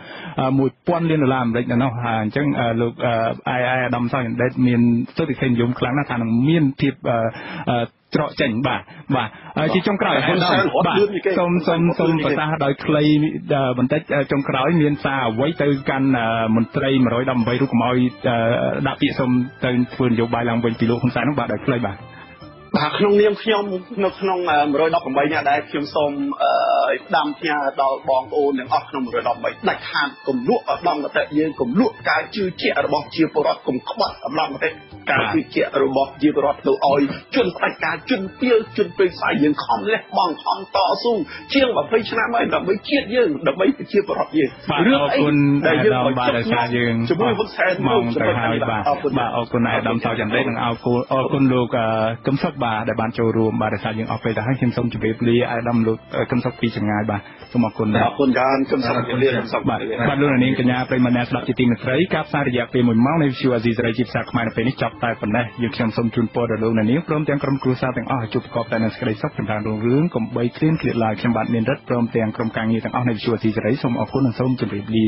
1000លានដុល្លារអាមេរិកដល់នោះហើយអញ្ចឹងលោកអាយអាដាមសាយដេតមានស្ថិតិនិយមខ្លាំងណាស់ថានឹងមានភាពច្រកចេញបាទបាទជាចុងក្រោយបាទសូមសូមសូមប្រសាសន៍ដោយខ្លីបន្តិចចុងក្រោយមានសារអ្វីទៅកាន់មន្ត្រី118រូបកុំឲ្យដាក់ពាក្យសូមទៅធ្វើនយោបាយឡើងវិញពីលោកហ៊ុនសែននោះបាទដោយខ្លីបាទ បាទក្នុងនាមខ្ញុំនៅក្នុង118នេះដែរខ្ញុំសូមផ្ដាំផ្ញើដល់បងប្អូនទាំងអស់ក្នុង118ដាច់ខាតកុំលក់ឧត្តមគតិយើងកុំលក់ការជឿជាក់របស់ជាពលរដ្ឋកុំក្បត់អំឡំទេការជឿជាក់របស់ជាពលរដ្ឋទៅឲ្យជនផ្ដាច់ការជនពីលជនពេកស្អីយើងខំលះបង់ខំតស៊ូជាង20ឆ្នាំហើយដើម្បីជាតិយើងដើម្បីប្រជាពលរដ្ឋយើងរឿងអីដែលយើងបានដោយសារយើងជាមួយហ៊ុនសែនមកទៅហើយបាទបាទអរគុណអាយដាមសោចន្ទរនិងអរគុណអរគុណលោកកឹមសុខបាទដែលបានចូលរួមបាទដោយសារយើងអស់ពេលទៅហើយខ្ញុំសូមជម្រាបលាអាយដាមលោកកឹមសុខពីចម្ងាយបាទសូមអរគុណអរគុណច្រើនកឹមសុខជម្រាបលាកឹមសុខបាទបាទលោកនាងកញ្ញាប្រិមមអ្នកស្ដាប់ជាទីមេត្រីការផ្សាយរយៈពេល1ម៉ោងនៃវិទ្យុអាស៊ីសេរីជាភាសាខ្មែរនៅពេលនេះចប់តែប៉ុណ្ណេះយើងខ្ញុំសូមជូនពរដល់លោកនាងព្រមទាំងក្រុមគ្រួសារទាំងអស់ឲ្យជួបប្រកបតែនឹងសេចក្តីសុខចម្រើនរុងរឿងកុំបីឃ្លានឃ្លាតឡើយខ្ញុំបាទមានរិទ្ធព្រមទាំងក្រុមការងារទាំងអស់នៃវិទ្យុអាស៊ីសេរីសូមអរគុណនិងសូមជម្រាបលា